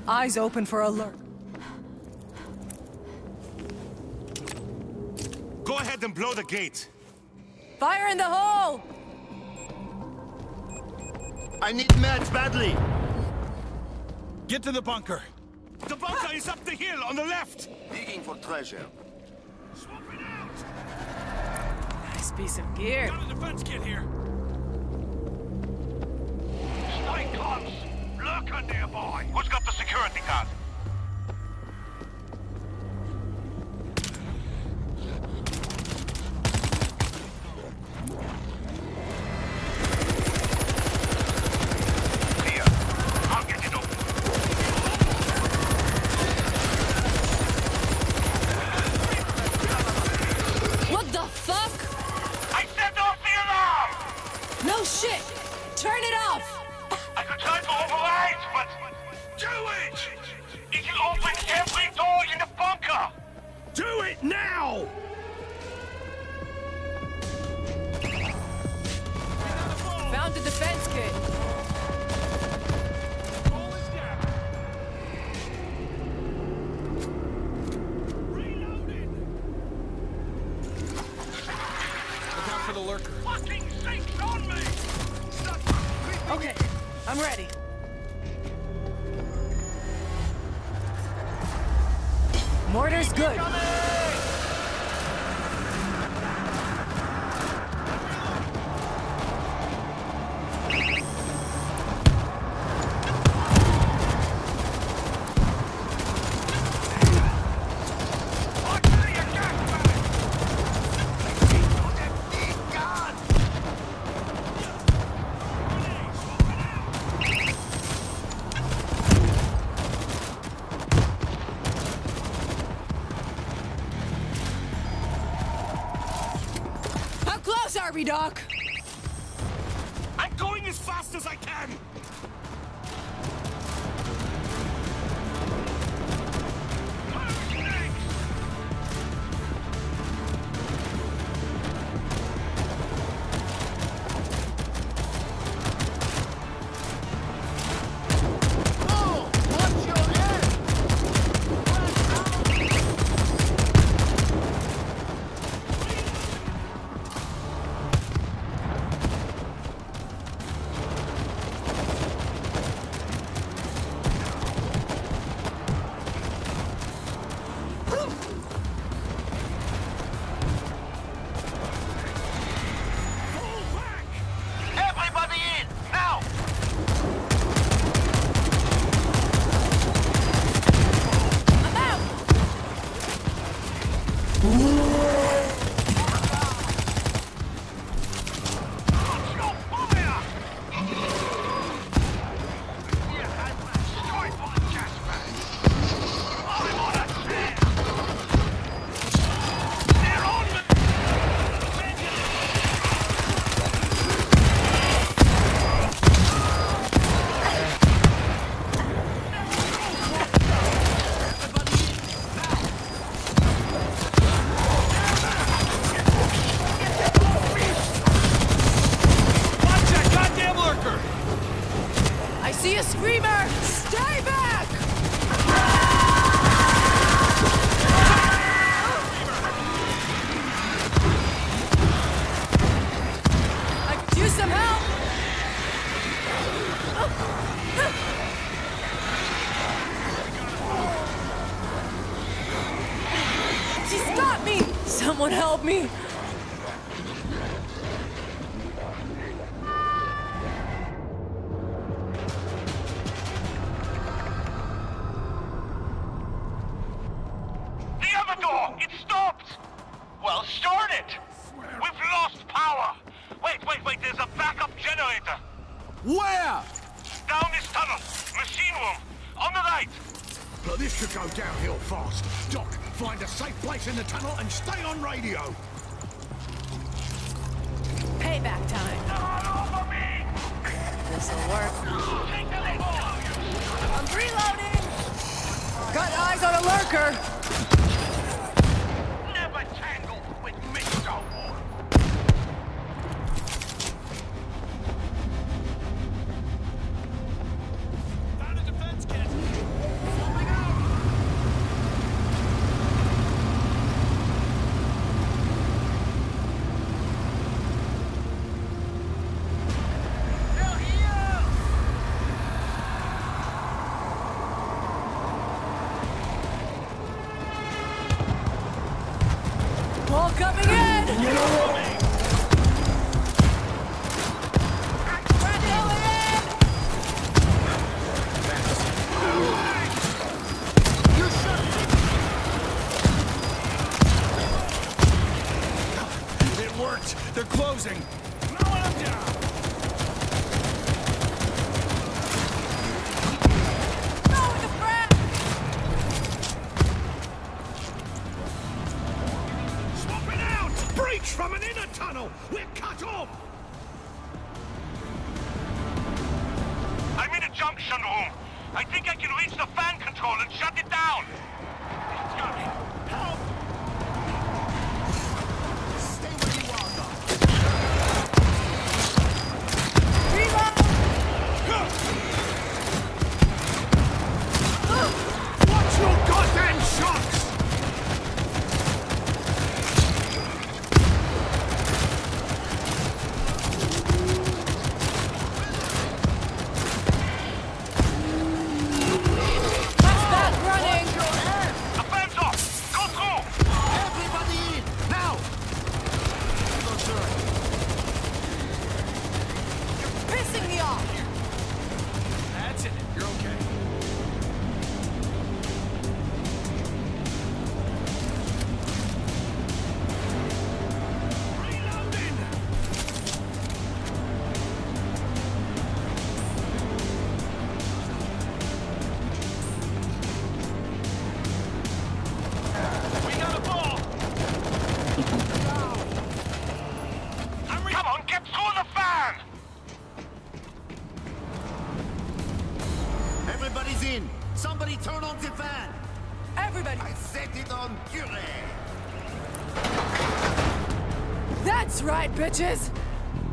Speaker 13: Eyes open for alert.
Speaker 15: Go ahead and blow the gate.
Speaker 13: Fire in the hole!
Speaker 11: I need meds badly.
Speaker 2: Get to the bunker.
Speaker 15: The bunker is up the hill on the left.
Speaker 11: Digging for treasure.
Speaker 13: Swap it Nice piece of gear.
Speaker 2: Got a defense kit here.
Speaker 13: We, Doc?
Speaker 14: Find a safe place in the tunnel and stay on radio.
Speaker 13: Payback time. This'll work. I'm reloading! Got eyes on a lurker!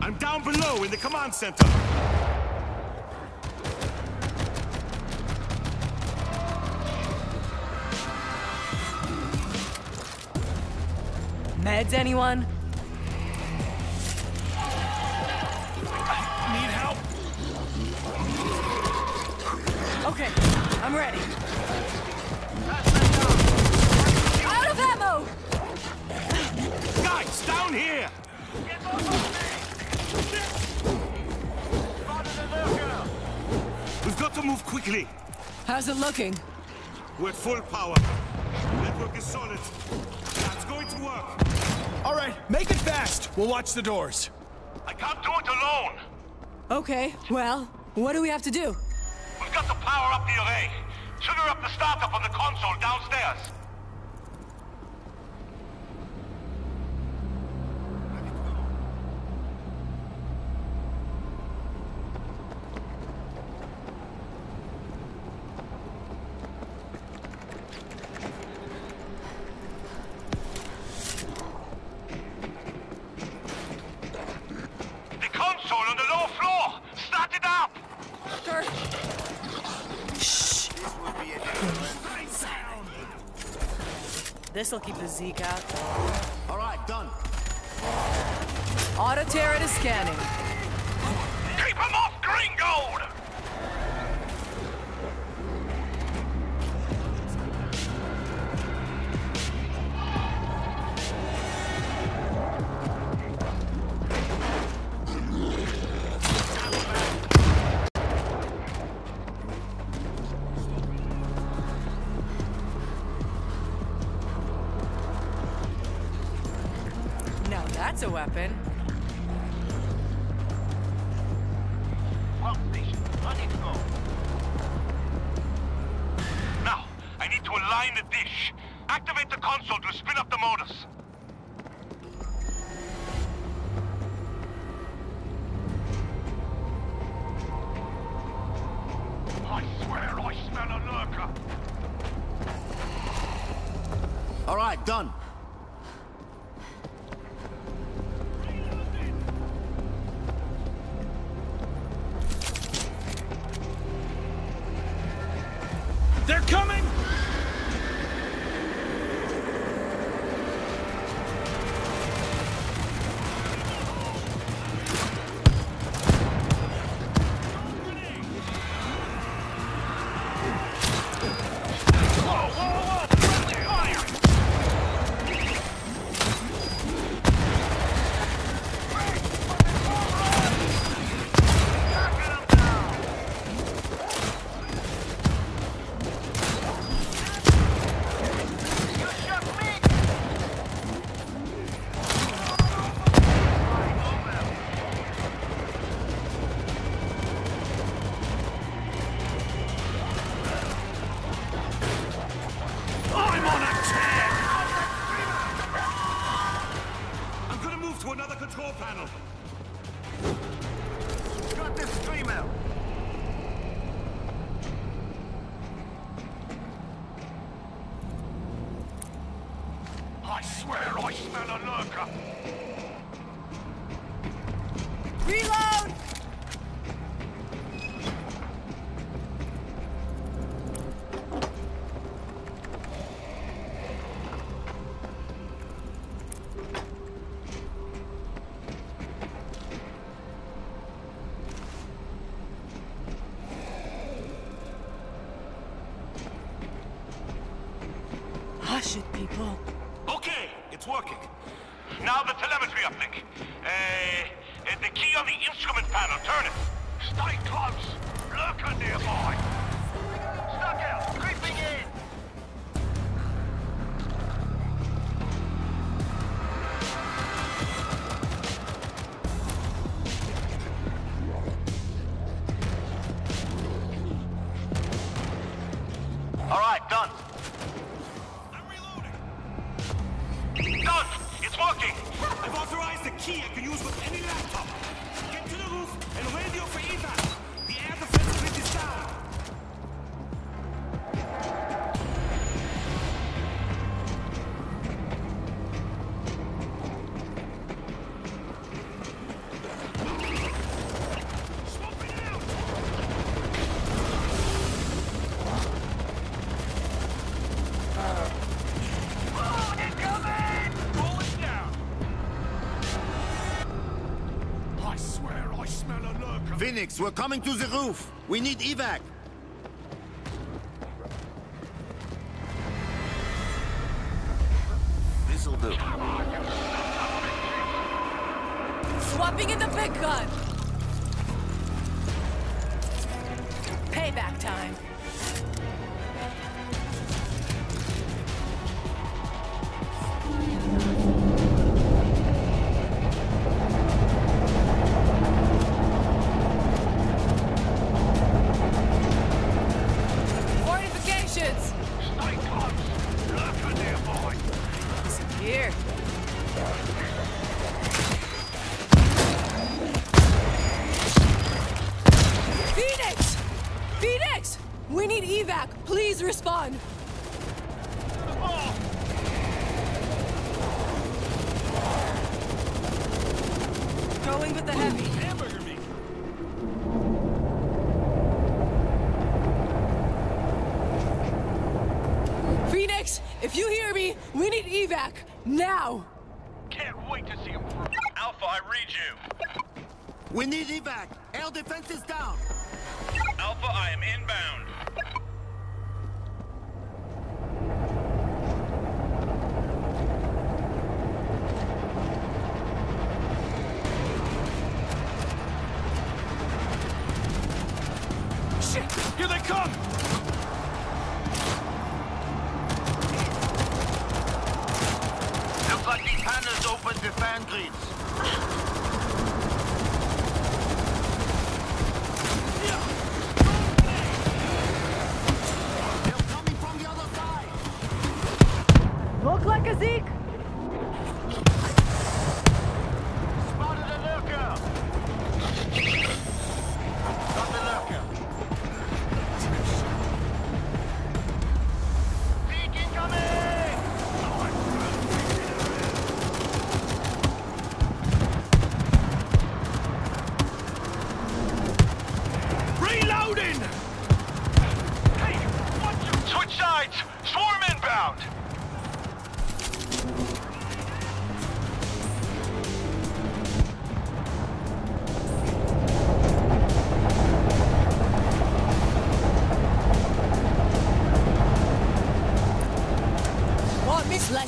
Speaker 2: I'm down
Speaker 15: below in the command center.
Speaker 13: Meds, anyone? How's it looking?
Speaker 15: We're full power. Network is solid. That's going to work.
Speaker 2: All right, make it fast. We'll watch the doors.
Speaker 12: I can't do it alone!
Speaker 13: Okay, well, what do we have to do?
Speaker 12: We've got to power up the array. Trigger up the startup on the console downstairs. The console on the lower floor! Start it up!
Speaker 13: Sure. This'll keep the Zeke out.
Speaker 11: All right, done.
Speaker 13: Auto turret is scanning. All right, done.
Speaker 21: I'm
Speaker 15: reloading. Done! It's working!
Speaker 2: I've authorized the key I can use with any laptop. Get to the roof and radio for evac.
Speaker 13: We're coming to the roof. We need evac.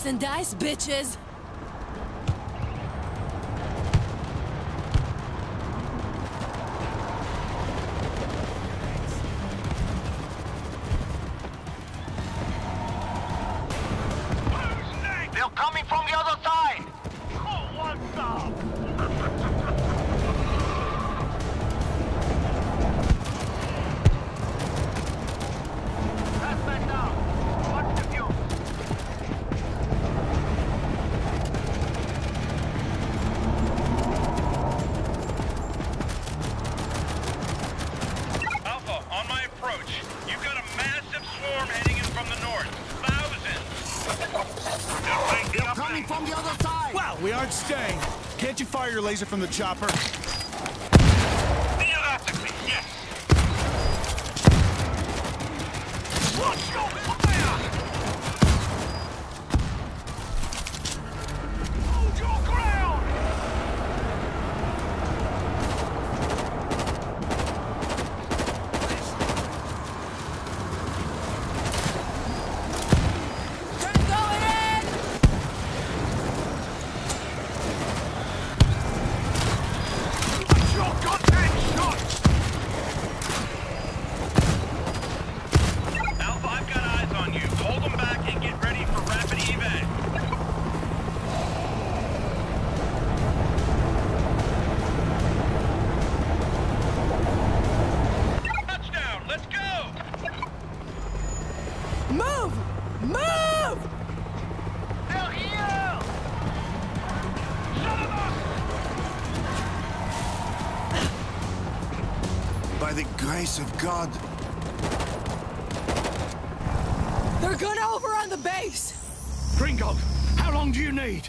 Speaker 11: and dice, bitches!
Speaker 12: laser from the chopper.
Speaker 13: grace of God.
Speaker 11: They're good over on the base.
Speaker 2: Gringo, how long do you need?